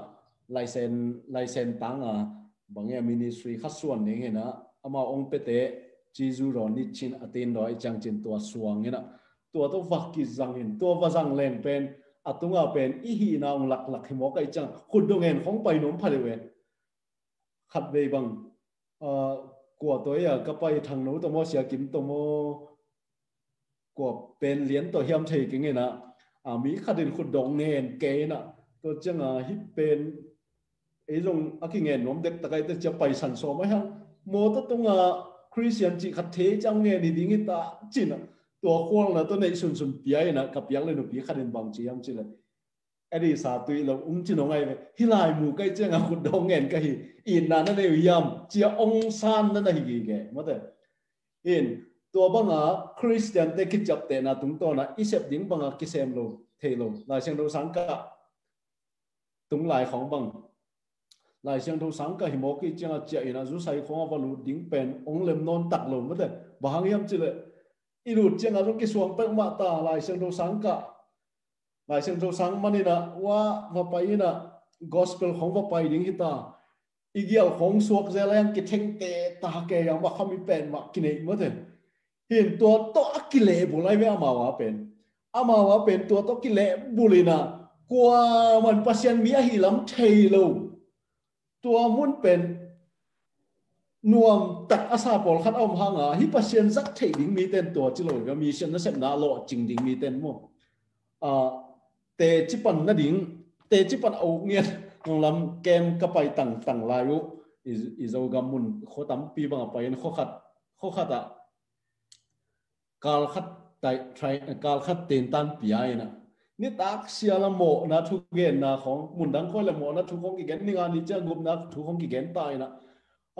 license license tanga bangya ministry khasuan ne na ama ong pete jizu ro ni chin atin ro chang chin to suang ina to to vak ki zang in to va zang len pen atunga pen i hi na ong lak lak hi mo kai chang khudungen khong pai nom phale we khat ve bang กัวตัวเองก็ไปทางโน้ตโมเสียกินตัวโมกัวเป็นเหรียญตัวเฮียมเทกิงเงนะอ่ามีขดินขุดดองเงินเกนะตัวจังอะฮิเป็นไอ้ตรงอักเงินน้อมเด็กตะไคร้จะไปสันโซไหมฮะโมตตุงอะคริสเตียนจิขัดเทจังเงินดีงิตาจินะตัวควงนะตัวในสุนสุนเปียนะกับยังเลยหนุ่มปีขดินบางจียมจิเลย อะไรสาตุยเราอุ้งจีนงไงฮิลายมูใกล้เจ้างาคุณดองเงินก็ฮีอินนั่นเลยยำเจ้าองซานนั่นเลยี่แกมาแต่อินตัวบังอะคริสเตียนเด้คิดจับแต่นะตรงตัวนะอิเซบดิ้งบังอะกิเซมโลเทโลลายเชียงโลสังกะตรงหลายของบังลายเชียงโลสังกะหิมกี้เจ้าเจียอินะรู้ใส่ของอวบลูดิ้งเป็นองเล็มนนตักลงมาแต่บางยำจีเลยอีรูดเจ้าเงาตรงกิสวงเป็นมาตาลายเชียงโลสังกะ ngai sem zo sang manina wa vapaina gospel khong vapai ding hita igial khong suak zelang ki thengte ta ke yang ma khami pen ma kine mo the hin to to akile bulai ve amawa pen amawa pen to to kile bulina kwa man pasian mi a hilam thailo tua mun pen nuam tak asa pol khat om hanga hi pasian zak thei ding mi ten to chilo ga mi sen na sem na lo ching ding mi ten mo 啊， เตจิปันนัดิงเตจิปันเอาเงียนองลำเกมกระไปต่างต่างลายุอีโจากามุนโคตั้มปีบังไปนโคขัดโคขัดอะกาลขัดไตไทรกาลขัดเตนตันปีไอนะนี่ตักเสียละโมนะทุกเกนนะของมุนดังค่อยละโมนะทุกของกิเกนนี่งานนี้จะงบนะทุกของกิเกนตายนะ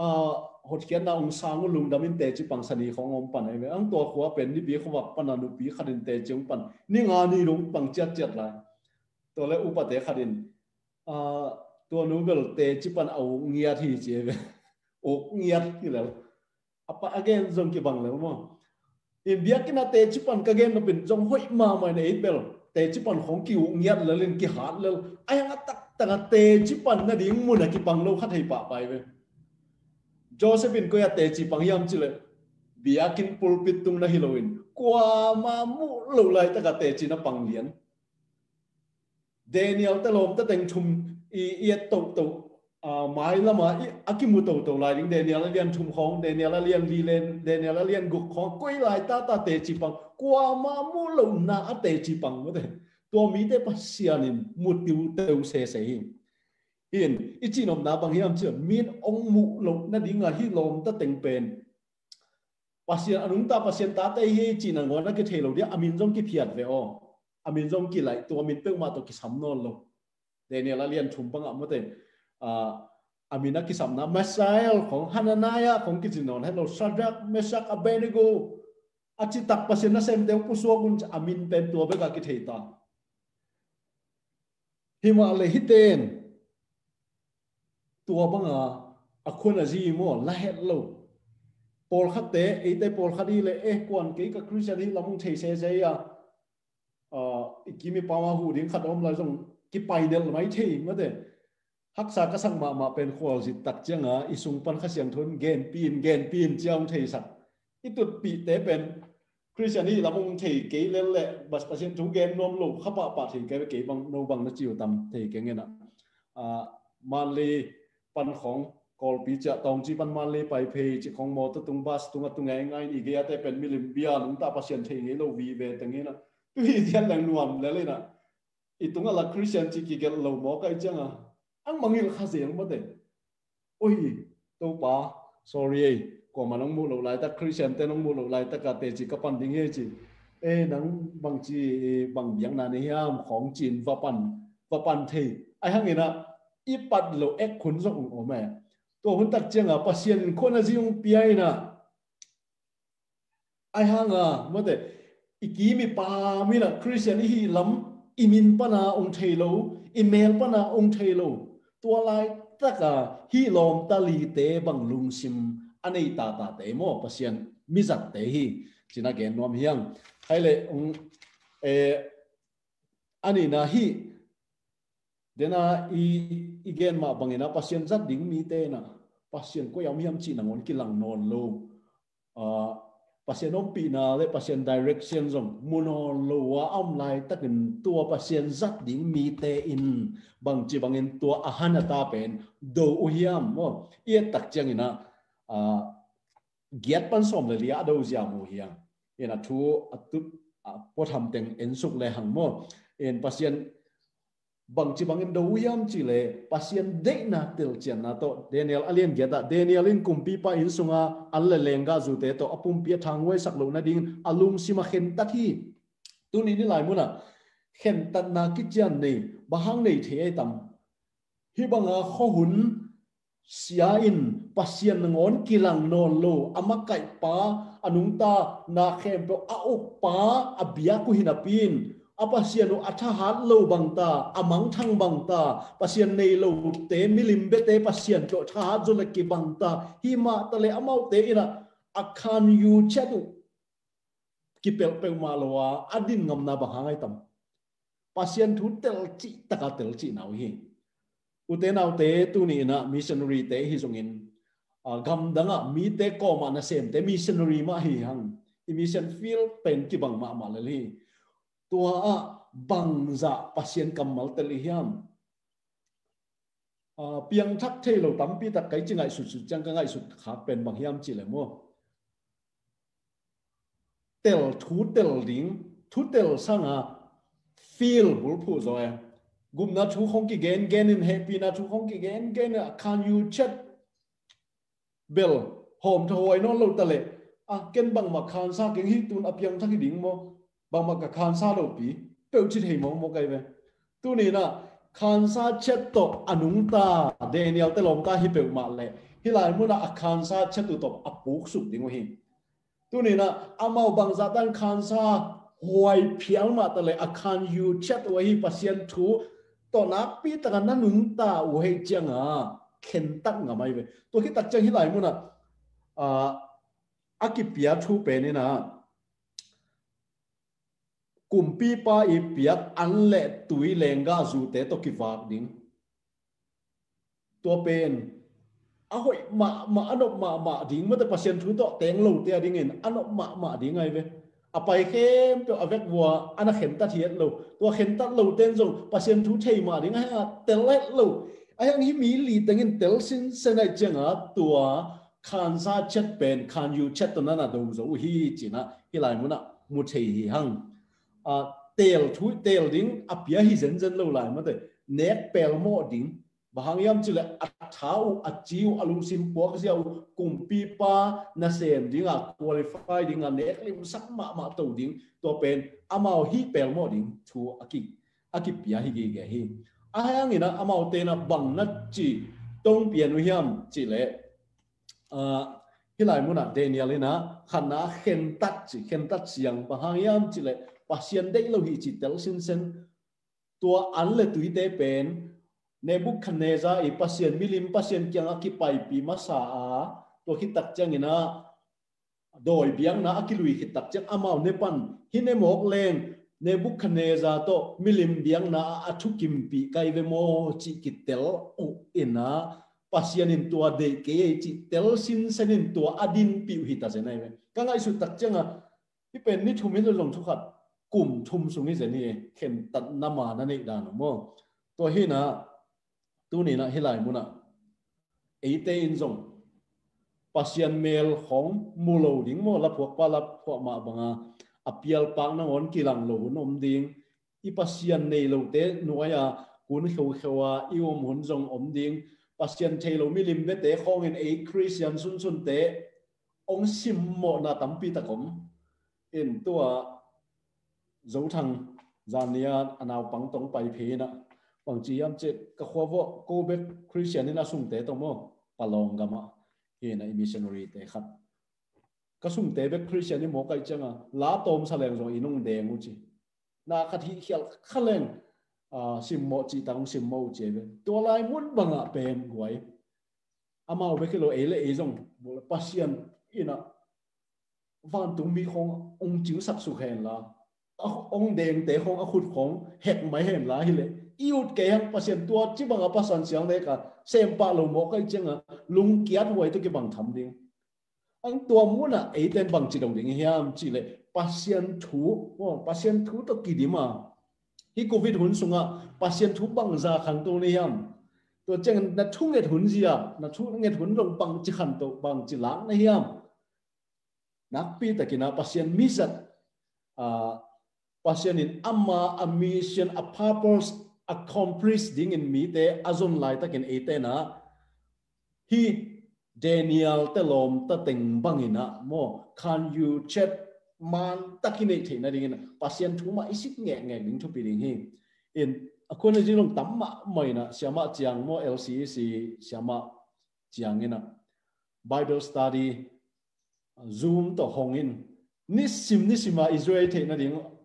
อ่าหดเขียนนาองสางลุงดำมินเตจิปังสนีของอมปันไอ้เว้อังตัวขวาเป็นนี่ปีขวบปันนันปีขันเตจิงปันนี่งานนี้ลุงปังเจ็ดเจ็ดลาย เอ๊ะกวนกี่กับคริสเตียนที่ลำมุงเทเซเซียอ่าอีกกี่มีปาวาหูดิ้งขัดอมเลยส่งกี่ไปเดลไม่เทมั้งเด้ฮักษากระสังมามาเป็นควอลสิตักเจียงอ่ะอิสุงปันขเสียงทุนเกนปีนเกนปีนเจียงเทสักอีตุดปีเตเป็นคริสเตียน Daniel ta lom ta teng thum i i to to à mai là mà akimu to to lại những Daniel liên chung khong, Daniel liên li lên Daniel liên gục khong. Quay lại ta ta tê chỉ bằng qua mà mu lâu na tê chỉ bằng mới tua mi te pasianin mutiu teu se se hi. In chi nom na bang hiam chi min ong mu lo na dinga hi lom ta teng pen. Pasian anung ta pasian ta te hi, chi na ngona ke thelo dia amin jong ki phiat ve o. อามินจงกี่ไหลตัวมินเปิ้งมาตัวกิสามนนลงเดนเนลเรียนชุมปังอะมั่งแต่อามินักกิสามนะมาเอลของฮานานายาของกิจินนให้เราสัจจะเมชักอเบนิโกอาจิตักปัสนาเซมเดวปุสวกุนอามินเป็นตัวเบกากิเทตาฮิมาเลฮิเตนตัวบังอะอควรอาจีมัวละเฮตโลปอลคัตเตอีเตปอลคัดีเลยเอ๊ะกวนกี่กับคริสเตียนที่เรามุ่งเทเซเซีย iki mi pawa hu ding khat om la song ki pai del mai thei ma de hak sa ka sang ma ma pen khol ji tak changa i sung pan kha siang thun gen pin gen pin chiang thei sak i tut pi te pen Christian ni lamong thei ke le le bas pasien thu gen nom lo kha pa pa thei ke ke bang no bang na chiu tam thei ke ngena a ma le pan khong กอลปีจะตองจีปันมาเลไปเพจของมอตตุงบัสตุงตุงไงไงอีกยาแต่เป็นมิลิมเบียลุงตาปัสเซียนเทงเอโลวีเวตังเงี้นะ าเกนนวมเฮียงให้เลยองเออันนี้นะฮีเดน่าอีอีเกนมาบังเงินะปะเซียนจัดดิ่งมีเตนะปะเ iki mi pa mi la christian hi lam imin pana ong thelo email pana ong thelo tua lai taka hi lom tali te bang lung sim anei ta ta te mo pasien mi zat te hi china ge nom hiang khai le ong e ani na hi dena i igen ma bangena pasien zat ding mi te na pasien ko yam yam chi na ngon ki lang non lo a pasien om pina le pasien direction zong muno lowa om lai takin tua pasien zat ding mi te in. Bang chi bang in tua ahana ta pen do u mo ye tak chang ina a giat pan som le lia do zia mu hiam ina thu à, atu po tham à, teng en suk le hang mo en pasien bang chi bang em do yam chi le pasien de na tel chen na to daniel alien ge da daniel in kumpi pa in sunga alle lenga zu te to apum pia thang we sak lo na ding alum sima khen ta thi tu ni ni lai mu na à. khen ta na ki chan nei bahang nei the tam hi banga kho hun sia in. Pasien ngon kilang non lo amakai pa anung ta. Na khem pro a ok pa abia ku hinapin apasian sian no atha hat lo bangta amang thang bangta pasian nei lo te, milim be te, pasian to tha hat zo le ki bangta hi ma tale amau te ina akhan yu chatu ki pel pe ma lowa adin ngam na ba hangai tam. Pasian thu tel chi, taka tel chi nau hi. U te nau te tu ni na, missionary te hi zong in. À, Gam danga mi te ko ma na sem te, missionary ma hi hang. I mission field pen ki bang ma ma le hi tua a bangza pasien kamal teli hiam. Piang thak thei lo tam pi tak kai chingai su su chang ka ngai su kha pen bang hiam chi le mo. Tel thu tel ding, thu tel sanga feel bul phu rồi gum na thu không ki gen gen in happy, na thu không ki gen gen can you chat? Bell home thôi non lâu ta le. A ken bang mà khan sa cái hi tun apyang thak ding mo. ဘောမကခံစားလို့ပြီးပြုတ်ချစ်ထိန်မုံမကဲပဲသူနေနာခံစားချက်တော့အနုံတာဒဲနီယယ်တလုံးတာဟိပေမလဲဟိလာမနာခံစားချက်တော့အပုတ်စုဒီငိုဟင်သူနေနာအမောဘန်ဇာတန်ခံစားဟွိုင်ဖျောင်းမတလေအခန်ယူချက်ဝဟိပစီယန်သူတော့နာပီတကနနုံတာဝဟိကျငါခင်တက်ငါမိုင်ပဲသူခိတက်ချင်ဟိလာမနာအာအကိပီယာသူပဲနေနာ pi pa i piat an le tui lenga zu te to ki vak ding. To pen. A hoi ma ma ano ma ma ding. Ma te pasien thu to, teng lo te ding en. Ano ma ma ding ai ve. A pai khem to avek wa ana khem ta thiet lo. To khem ta lo ten zo, pasien thu thei ma ding. Ha tel le lo. Ai ang hi mi li tengin tel sin senai chenga tua khan sa chet pen, khan yu chet to na na do zo. Hi china. Hi lai mu na mu thei hi hang. À tel thu tel ding apia hi zen zen lo lai ma te nek pel mo ding bahang yam chile athau achiu alum sim puak siau kum pi pa na sem ding a qualify ding a nek lim sak ma ma to ding to pen amao hi pel mo ding thu aki aki pia hi ge ge hi ayang ina amao te na bang na chi tong pian wi hiam chi le a hi lai mu na daniel ina khana khen tat chi khen tat siang bahang yam chi le pasien dei lo hi chi tel sin sen tua an le tui te pen Nebuchadnezzar i pasien milim pasien kyang aki pai pi masa a to hi tak chang ina doi biang na aki lui hi tak chang amau ne pan hi ne mok leng Nebuchadnezzar to milim biang na a thu kim pi kai ve mo chi ki tel u ina pasien in tua de ke chi tel sin sen in tua adin pi hi ta zenai ve ka ngai su tak chang a hi pen ni thumin lo long thu khat cùng thum sung ni zeni khen tat nama na ni dan mo. To hi na, tu ni na hilai mu na. E te in zong. Pasian mel khong mu lo ding mo, la phuak pa la phuak ma banga apial pak na on kilang lo nom ding. I pasian nei lo te nuaya kun kheu khewa i om hun zong om ding. Pasian te lo mi lim ve te, khong in e christian sun sun te, ong sim mo na tampi takom in tua dấu thằng giàn nia anh nào bằng tông bài phê nè bằng chỉ em chế các khoa vô cô bé Christian nên là sung tế tông mô palong gama hiện là missionary tế khát các sung tế bé Christian nên mô cái chăng à lá tôm sa leng rồi inung đen u chi na khát hi hial khát leng sim mô chỉ tăng sim mô chế bé tua lai muốn bằng à bèm quay amao bé cái lo ấy là ấy rong bộ là passion ina van tung mi không ông chứng sắp sụp hèn là ông đèn tế không ở khut không hẹp máy hẹp lá hi lệ. Yêu cái hàng pasien tua chỉ bằng apa san siang đấy cả. Xem ba lô mô cái chân à lung kiat hoài tôi cái bằng thầm đi. Anh tua muốn à ấy tên bằng chỉ đồng định hiam chỉ lệ pasien thú. Oh pasien thú tôi kỳ đi mà hi covid hun à, pasien thú bằng ra khang tu này hiam tôi chăng là thú nghe hun gì à? Là thú nghe hun long bằng chỉ khăn tu bằng chỉ lãng ni hiam nak pi takina pasien misat à pasian in ama a mission, a purpose accomplished ding in mi te, azon lai takin ate na. Hi, daniel te lom ta teng bangina mo, can you chat man takine the na ding pasian thuma isik nge nge ning thu piring hi. In akona jilong tamma moina siama chiang mo lcc siama chiang ina. Bible study, zoom to hongin nisim nisima israel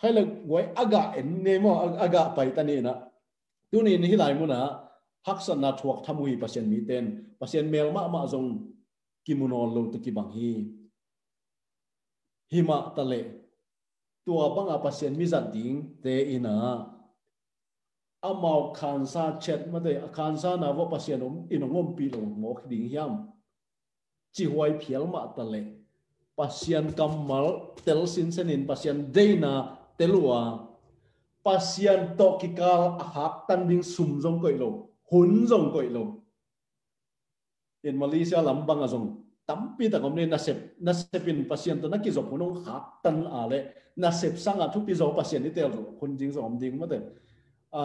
ให้เลยไว้อากาเอ็นเนี่ยมั้งอากาไปตอนนี้นะตัวนี้นี่หลมั้งนะพักสนาทวกทมุยปัสเซียนมีเต็นปัสเซียนเมลมามาจงกิมุนอลลูตกิบังฮีหิมะตะเลตัวบังอาปัสเซียนมีจัดดิ้งเตอินะอามาคันซาเช็ดมาเตอคันซานาว่าปัสเซียนอมอินงอมปีลงหมอกดิ้งยำจิหวยเพียลมาตะเลปัสเซียนกัมมัลเตลสินเซนินปัสเซียนเดนา telua pasian to kikal ahak tan ding sum jong koi lo, hun jong koi lo. In Malaysia, lambang azong tampi ta komne na sep na sepin pasien to na ki zop hunong hak tan ale na sep sanga thu pi zo pasien ni tel hun jing zom ding ma de a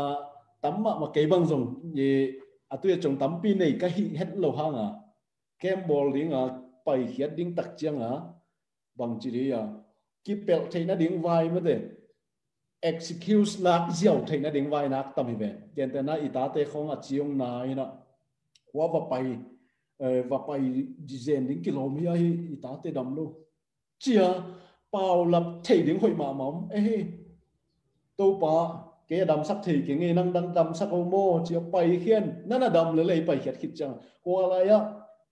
tamma ma ke bang zong, ye atu ye chong tampi nei ka hi het lo hanga kem bol ding a, pai hiat ding tak chiang a. Bang chi ri a. Ki pel theina ding vai ma de excuse nak ziau theina ding vai nak tam hi ben gen te na ita te khong a chiung na ina wa va pai va pai dizen ding kilom hi hi ita te dam lo chia pau lap thei ding hoi ma mom e he to pa ke dam sak thei ke nge nang dang dam sak mo chia pai khian na dam le le pai khiat khit chang ko la ya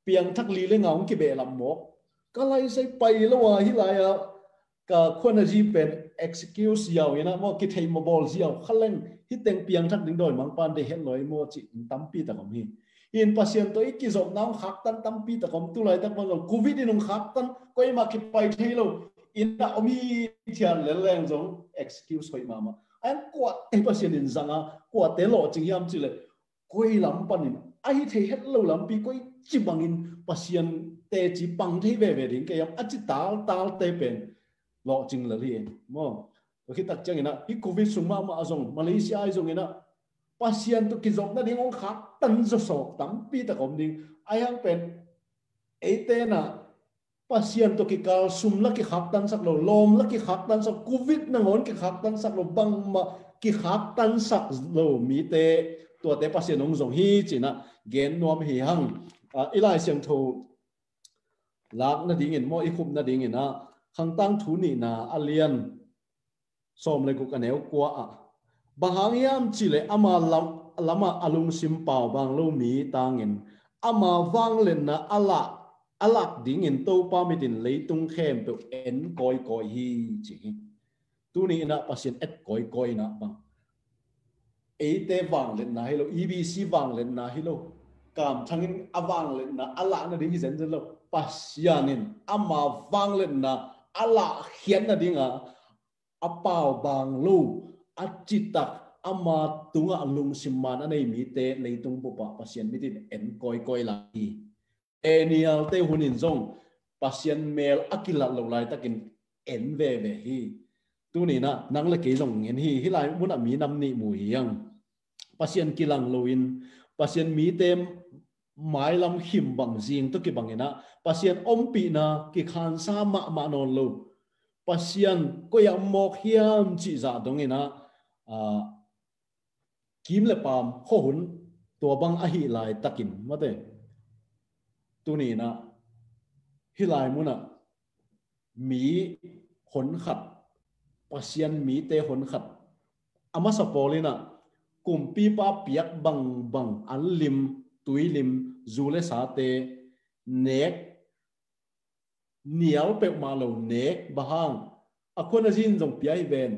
piang thak li le ngaung ki be lam mo ka lai sai pai lo wa hi la ya ka khona ji pen excuse yaw ina, mo ki thei mo bol ziaw khalen hi teng piang thak ding doi, mang pan de hen loi mo chi tam pi ta kom hi. In pasien to ikki zop nam khak tan tam pi ta kom, tu lai tak mo covid in ung khak tan, koi ma ki pai thei lo. In na omi thian le leng zong excuse hoi mama an kwa te pasien in zanga kwa te lo ching yam chi le. Koi lam pan in. Ai thei het lo lam pi koi chi bang in. Pasien te chi bang thei ve ve ding ke yam. A chi tal tal te pen. lo ching le li mo khi tak chang ina hi covid sung ma ma azong malaysia ai zong ina pasien tu ki zok na ding ong khak tan zo sok tam pi ta kom ding ai hang pen e te na pasien to ki kal sum la ki khak tan sak lo lom la ki khak tan sak covid na ngon ki khak tan sak lo bang ma ki khak tan sak lo mi te ตัวเตปัสยนงจงฮีจีนะเกณฑ์นวมฮีหั khăng tăng thu ni na alian som le ku ka neu kwa a. Bahang yam chi le ama lam, lama alum sim pau bang lo mi tangin ama wang len na ala, alak ding in to pa mitin leitung khem to en koi koi hi chi tu ni na pasien et koi koi na bang e tế vàng lên na hello EBC vàng lên na hello cảm thăng in avang lên na ala na ding zen zen lo. Pasianin ama vang lên na ala hian na dinga apaw bang lu, achitak, ama tunga lung simman anei mi te leitung bu pa pasien mitin en koi koi la hi. Enial te hunin zong, pasien mel akila lo lai takin en ve ve hi. Tu ni na, nang le ke zong ngen hi hi lai mun a mi nam ni mu hi yang pasien kilang loin pasien mi tem mai lam him bang jing to ki bangena pasien ompi na ki khan sa ma ma non lo pasien ko ya mok hiam chi za dongena a ah, kim le pam ho hun to bang a hi lai takin mate tu ni na, hi lai muna mi hon khat. Pasien mi te hon khat. Ama sa polina cùng pi pa piak bang bang an lim tui lim zule sa te nek nial pe ma lo nek bahang. Akon a jin jong piai pen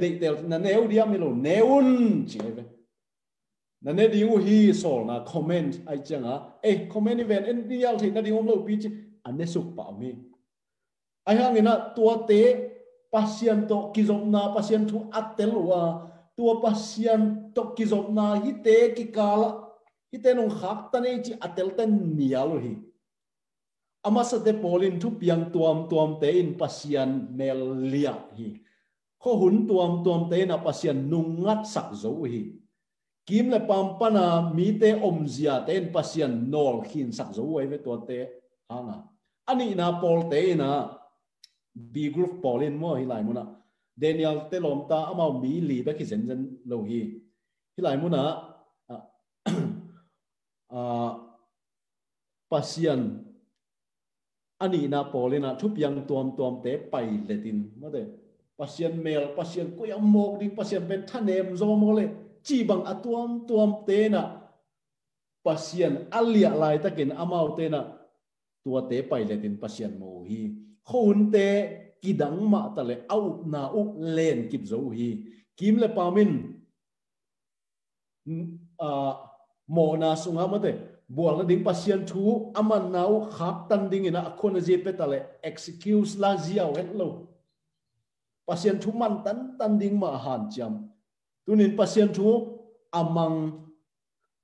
de tel na neu dia mi lo neun chi na ne di u hi sol na comment ai changa e comment event en dial thi na di om lo pi chi. An ne suk pa mi. Ai hang ina tua te pasien to kizom na pasien thu tua pasian tok ki zop na hi te ki kala hi te nong khak ta nei chi atel ten nial hi. Ama sa te polin thu piang tuam tuam te in pasian mel lia hi. Kho hun tuam tuam te na pasian nung ngat sak zo hi. Kim le pam pana mi te om zia te in pasian nol khin sak zo wai ve to te anga ani na pol te na b group polin mo hi lai mo na Daniel te lom ta ama mi li ba ki zen zen lo hi. Hi lai mo na a pasian. Ani na polina thup yang tuam tuam te pai letin ma de pasian mel pasian ko yang mok ding pasian ben thanem zo mo le. Chi bang atuam tuam te na pasian alia lai takin amau te na tua te pai le tin pasian mo hi. Khun te kidang ma ta le au na u len kip zo hi. Kim le pamin mô na sung ma te bual na ding pasien thu aman nau khap tan ding ina akhona je petale excuse la zia wet lo. Pasien thu man tan tan ding ma han cham tunin pasien thu, amang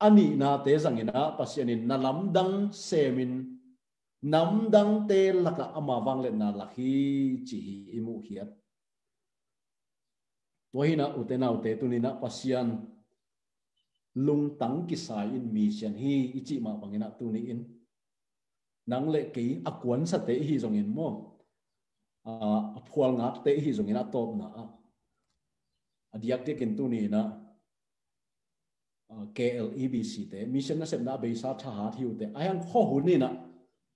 ani na te zangina na nalam dang semin. Nam dang te laka ama wang le na lakhi chi imu hiat. Tohina utena ute tunina pasian lung tang ki sai in mi chen hi ichi ma bangina tuni in. Nang le ki akwan sa te hi zong in mo. Ah, A phual nga te hi zong ina top na. A diak te kin tu ni na. Ah, KLEBC te. Mission na sem na be sa tha ha thiu te. Ayang kho hu ni na.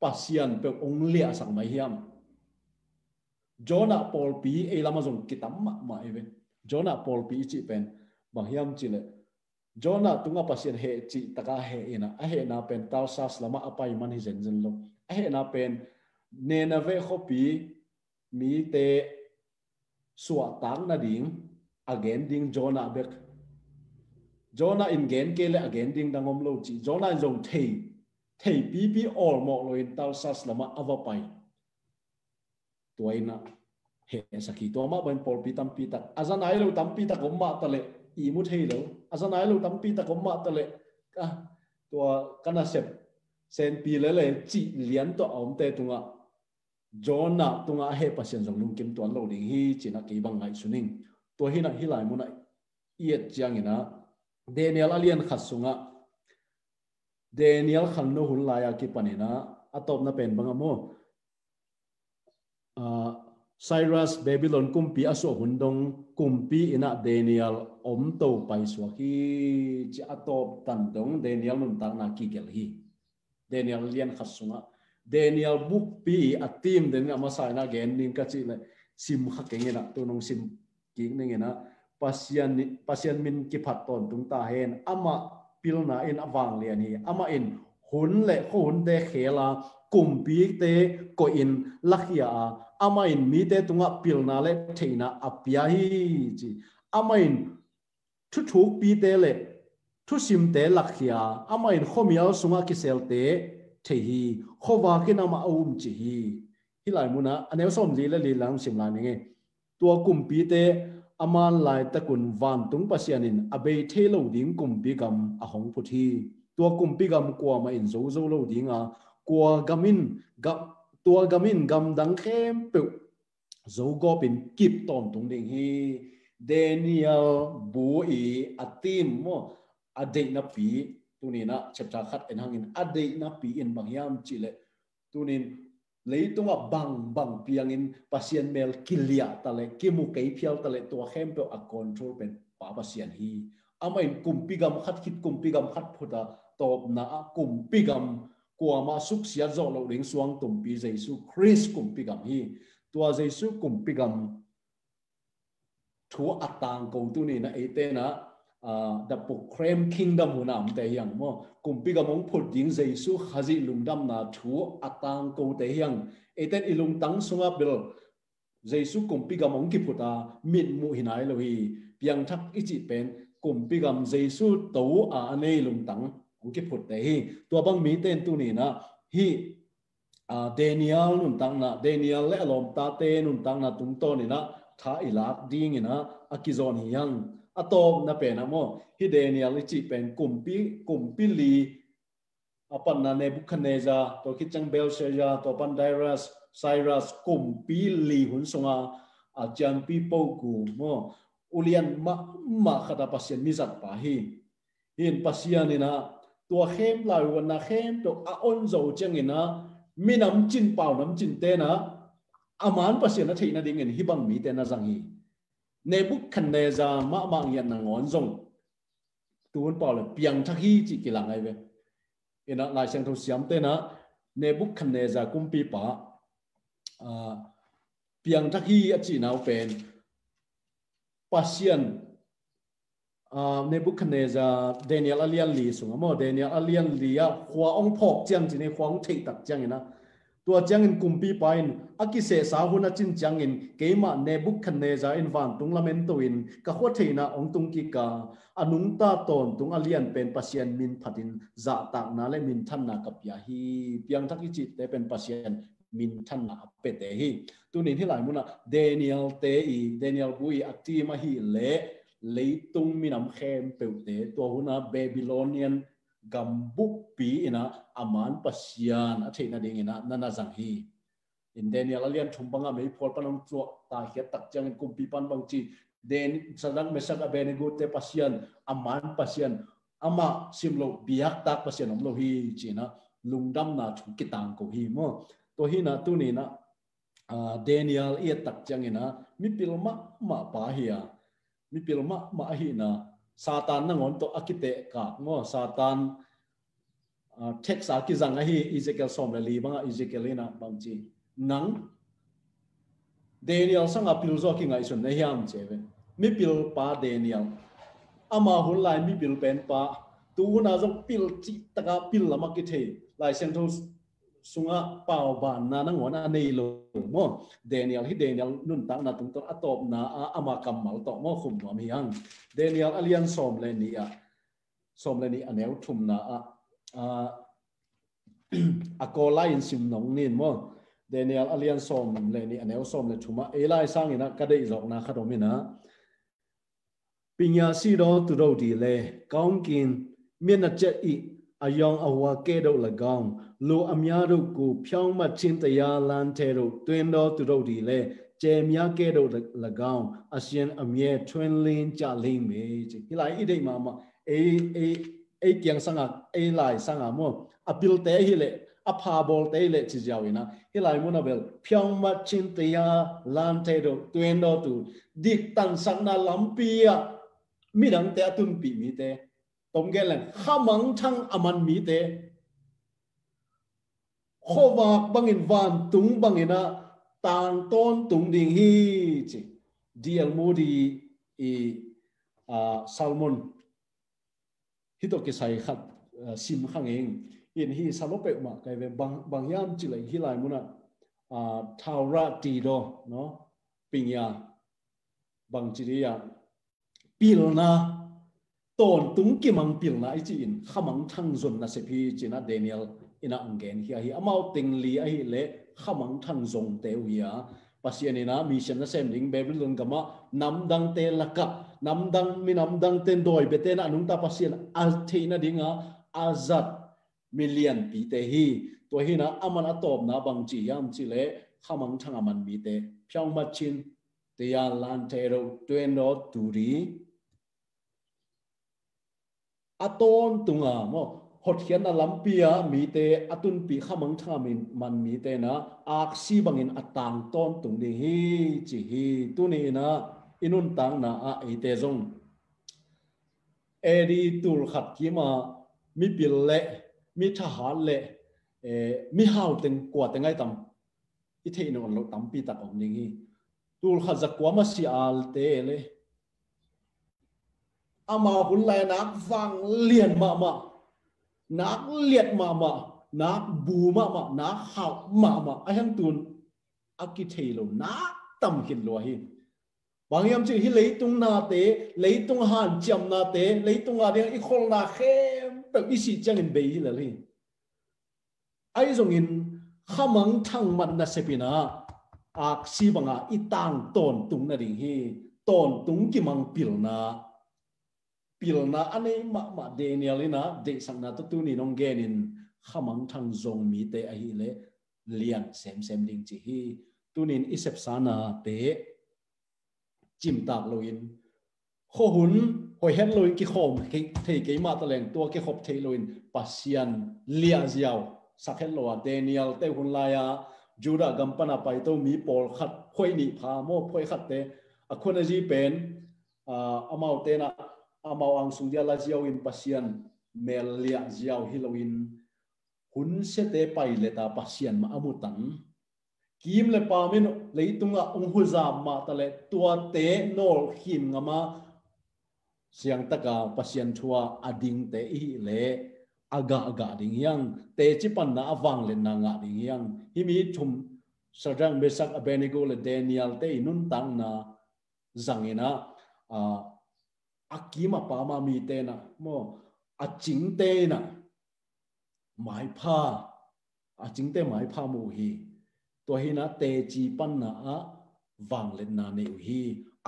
Pasian pe ong lia sang mai hiam. Jonah Paul P e lama zong kitam ma ma even. Jonah Paul P chi pen. Bang hiam chi le. Jonah tunga pasien he chi taka he ina. A he na pen tau sas lama apai man hi zen zen lo. A he na pen, ne na ve khopi, mi te suwa tang na ding, again ding Jonah bek. Jonah in gen kele again ding dangom lo chi. Jonah in zong thei thei pi pi all mo lo in tau sas lama ava pai. Tuaina he sakhi to ma ban pol pi tam pi tak. Azan ai lo tam pi tak om ma tale i mu thei lo azan ai lu tampi ta tak ma ta le ka tua kana sep sen pi le le chi lian to om te tunga jona tunga he pasien jong lung kim tuan lo ding hi china ke bang ngai suning to hi na hi lai mu na iet chiang ina Daniel alien khasunga Daniel khan no hun la ya ki panena atop na pen bang amo uh, Cyrus Babylon kumpi aso hundong kumpi ina Daniel om to paiswaki ci atop tandong Daniel nuntang na kikel hi. Daniel lian khasunga. Daniel bukpi atim den ama sa na gen nin kaci le sim hakeng ina tunong sim ki ning pasian pasian min kipat ton tung ta hen ama pilna in awang lian hi ama in hun le hun de khela kumpi te ko in lakhia amain mi te tunga pilna le theina apya hi chi amain thu thu pi te le thu sim te lakhia amain khomial sunga kisel te the hi khowa ke nama um chi hi hilai muna anel som li le li lang sim la ninge tua kumpi te aman lai takun van tung pasianin abe thelo ding kumpi gam ahong puthi the lo ding kum pi gam a hong pu thi tua kum pi gam kwa ma in zo zo lo ding a kwa gamin gam, tua gamin gam dang khem pe zo go pin kip ton tung ding hi. Daniel bu i atim mo. Ade na pi tunina chapter khat en hangin. Ade na pi in mangyam chile tunin leitunga bang bang piangin pasien mel kilia tale kimu kei phial tale to khem pe a control pen pa pasien hi. Amain kumpigam khat, khit kumpigam khat phuta top na kum pigam kwa ma suk sia zo lo ring suang tum pi jesu chris kumpigam hi. Tua jesu kum pigam thu atang ko tu ni na ate na the proclaim kingdom hu nam te yang mo kum pigam ong phut ding jesu khazi lungdam na thu atang ko te yang ate ilung tang sunga bil jesu kum pigam ong ki phuta mit mu hinai lo hi. Piang thak ichi pen kum pigam jesu tau a ane lung tang กูกิพุดแต่ฮีตัวบังมีเต้นตุนีนะฮีเดนิเอลนุนตังนะเดนิเอลและลมตาเตนุนตังนะตุงโตนี่นะท้าอีลักดิ้งนะอากิจอนฮิยังอะตอมนะเป็นนะโมฮีเดนิเอลจิเป็นกุมปิกุมปิลีอปันนาเนบุคเนจาตัวคิดจังเบลเซียตัวปันไดรัสไซรัสกุมปิลีหุนสงาอาจารย์ปีโปกูโมอุเลียนมามาขัดภาษนมิจัดปะฮีหินภาษาเนี่นะ ตัวเข้มหลายวันนะเข้มตัวอ้อนโจเจงินนะมีน้ำจินเป่าน้ำจินเตนะอามันภาษาหน้าที่นั่นดิ่งเงินฮิบังมีเตนะจังฮีเนบุคันเนจามะมังยันนางอนจงตัวนเป่าเลยเปียงทักฮีจิกิลังไอเวเอ็นะลายเชียงทศยามเตนะเนบุคันเนจากุมปีปะเปียงทักฮีอจีนาวเป็นภาษา ในบุคเนจาเดนิเอลอาเลียนลีสุงอะมั้งเดนิเอลอาเลียนลีอะหัวองพอกเจียงจีนี่หัวองเทิดตักเจียงนะตัวเจียงอินกุมปีไปนอากิเสสาวุนจินเจียงอินเกี่ยมาในบุคเนจาอินวันตุงละเมนตัวอินก็หัวเทนะองตุงกิกาอนุงตาตนตุงอาเลียนเป็นปัสเซียนมินผัดินจะตากนาเลมินท่านนากับยาฮีเพียงทักกิจิตแเป็นปัสเซียนมินท่านนาเป็เตฮีตัวนี้ที่หลายมุนะเดนิเอลเตอีเดนิเอลบุยอักติมาฮีเล lấy tung mi nam khem, bèo te to huna Babylonian gambuk pi ina aman pasian a theina ding ina nana zang hi. In Daniel alian thumbanga mei phol panam chu ta hiat tak chang kum pi pan bang chi. Den sadang mesak a benego te pasian aman pasian ama simlo biak tak pasian om lo hi china lungdam na thu kitang ko hi mo to hi na tu ni na Daniel i tak chang ina mi pil ma ma pa hiya à mi pil ma ma hi na satan na ngon to akite ka ngo satan ah, tek sa ki zang hi ezekiel som le li banga ezekiel na bang chi. Nang, daniel sang apil zo ki ngai sun ne hiam cheve mi pil pa daniel. Ama hun lai mi pil pen pa. Tu na zo pil chi taka pil lama ki the. Lai sen thos sunga pau ban na nang wana nei lo mo. Daniel, hi daniel, nun tang na tung tor atop na ama kamal to mo khum ma mi hang. Daniel, alian som le ni a. Som le ni aneu thum na a. A ko lai in sim nong nin mo. Daniel, alian som le ni aneu som le thuma e lai sang ina ka dei jok na khatom ina. Pinya si do tu do di le. Kaung kin, mian na che i ayong awa ke do la gaung လူအများတို့ကို ဖြောင်းမှချင်းတရားလမ်းထဲသို့တွင်တော်သူတို့ဒီလေကျေမြကဲ့သို့၎င်းအရှင်အမြဲထွန်းလင်းကြလိမ့်မယ်ဒီလိုက်ဣဒိမမအေးအေးအေးကျန်ဆန်အေးလိုက်ဆန်အမောအပီလတဲဟိလေအဖာဘောတဲလေချကြောင်နာဟိလိုက်မနဘယ်ဖြောင်းမှချင်းတရားလမ်းထဲသို့တွင်တော်သူဒီတန်ဆန်နာလမ်ပီယာမိဒံတဲတုန်ပီမီတဲ tổng cái là khá mắng thăng aman mỹ tế khô vạc bằng in vàn túng bằng in à tàn tôn túng đình hi chỉ điang mô đi i salmon hi tổ cái sai khát sim khang eng in hi salop pe ma cái về bằng bằng yam chỉ lại hi lại muốn à thao ra tì đó nó bình ya bằng chỉ đi ya pil na tôn tung ki mang pil na i chi in khamang thang zon na se phi chi na daniel ina angen hi hi amau ting li a hi le khamang thang zong te uya pasian ina mission na sem ding babylon gama nam dang te laka nam dang mi nam dang ten doi bete na anung ta pasian al the na dinga azat million pi te hi to hi na aman atop na bang chi yam chi le khamang thang aman mi te pyang ma chin te ya lan te ro tuen no tu ri aton tunga mo hot hian na lampia mi te atun pi khamang tha min man mi te na ak si bangin atang ton tung ni hi chi hi tu ni na inun tang na a e te zong eri tul khat ki ma mi pil le mi tha han le e mi hau ten kwa te ngai tam i the no lo tam pi ta kom ni hi tul khat za kwa ma si al te le ama hulai nak vang lian ma ma nak liat ma ma nak bu ma ma nak hau ma ma ayam tun akithei ทโลนักตำขิน lo หิตบางยามจึงที่เลยตุงนาเตเลยตุงหันจำนาเตเลยตุงอาเดียงอีคนนาเข้มแบบอีสิจังอินเบย์เลยไอ้ทรงอินขมังทั้งมันนะเสปินาอักซีบังอาอีต่างตนตุงนาดิ่งฮีตนตุงกิมังปิลนา pilna ane ma ma Daniel ina de sang na to tu ni nong genin khamang thang zong mi te a hi le lian sem sem ding chi hi tunin isep sana te chim tak loin kho hun hoi hen loin ki khom ki thei ke ma ta leng tua ki khop thei loin pasian lia ziaw sakhen lo Daniel te hun la ya juda gampana pai to mi pol khat khoi ni pha mo phoi khat te a khona ji pen amau te na amau ang sung dia la jiao in pasian mel lia jiao hilowin hun se te pai le ta pasian ma kim le pa min leitunga ong hu za ma ta le tua te nol him nga ma. Siang taka pasien thua ading te i le aga aga ding yang. Te chi pan na awang le na nga ding yang. Hi mi thum sarjang besak abenigo le daniel te nun tang na zangina a akima pa ma mi te na mo a ching te na mai pha a ching te mai pha mu hi to hi na te chi pan na a wang le na ne hi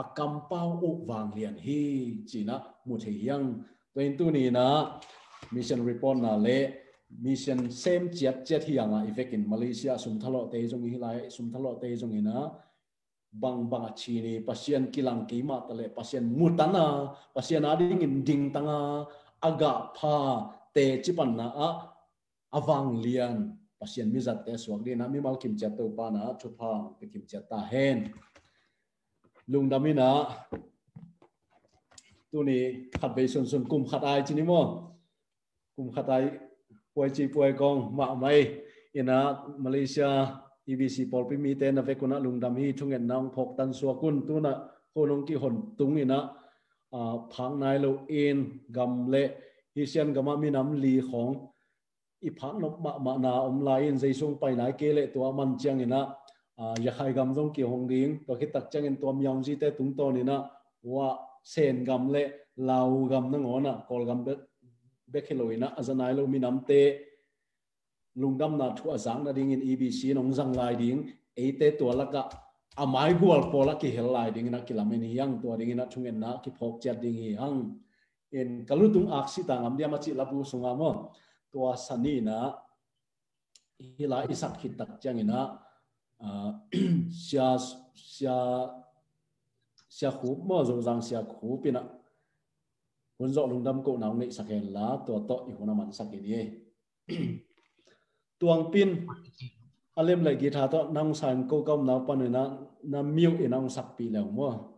a kam pau o wang lian hi chi na mu the yang to in tu ni na mission report na le mission same chat chat hi anga effect in malaysia sum thalo te jong hi lai sum thalo te jong ina bang bang chi ni, pasien kilang ki ma tale pasien mutana pasien ading in ding tanga aga pha te chipan na ah, a awang lian. Pasien mi zat te suak di na mi mal kim chat to pa na chu pha pe kim chat ta hen. Lung damina tu ni khat be sun sun kum khat ai chi ni mo. Kum khat ai poi chi poi kong ma mai. Ina malaysia EBC pol pi mi te na ve kuna lung dam hi thungen nang phok tan suwa kun tu na honong ki hon tung ina a phang nai lo in gam le hi sian gama mi nam li khong i phang no ma ma na om lai in zai sung pai nai ke le to man chiang ina a ya khai gam dong ki hong ding to ki tak chang in to myong ji te tung to ni na wa sen gam le lau gam na ngona kol gam be be khiloina azanai lo mi nam te ลุงดำนาทัวาสังนาดิ่งอินอีบีซีนองสังไลดิ่งเอเตตัวละกะอามายกัวปอละกิเฮลไลดิ่งนักกิลามินิยังตัวดิ่งนักทุ่งเงินนักกิพกเจ็ดิ่งยังเอ็นกลุตุงอักษิตังอันเดียมาจิลับรู้งามตัวสันนีนะฮิลาอิสักขิตักจังินะเสียเสียเสียคูมั่วจงจังเสียคูปินะคนจอลุงดำกูนาวในสักเห็นละตัวโตอีกคนนั้นสักเห็นยี่ tuang pin, alem lai gi tha to nang san ko kom na pan na na miu in ang sak pi le mo.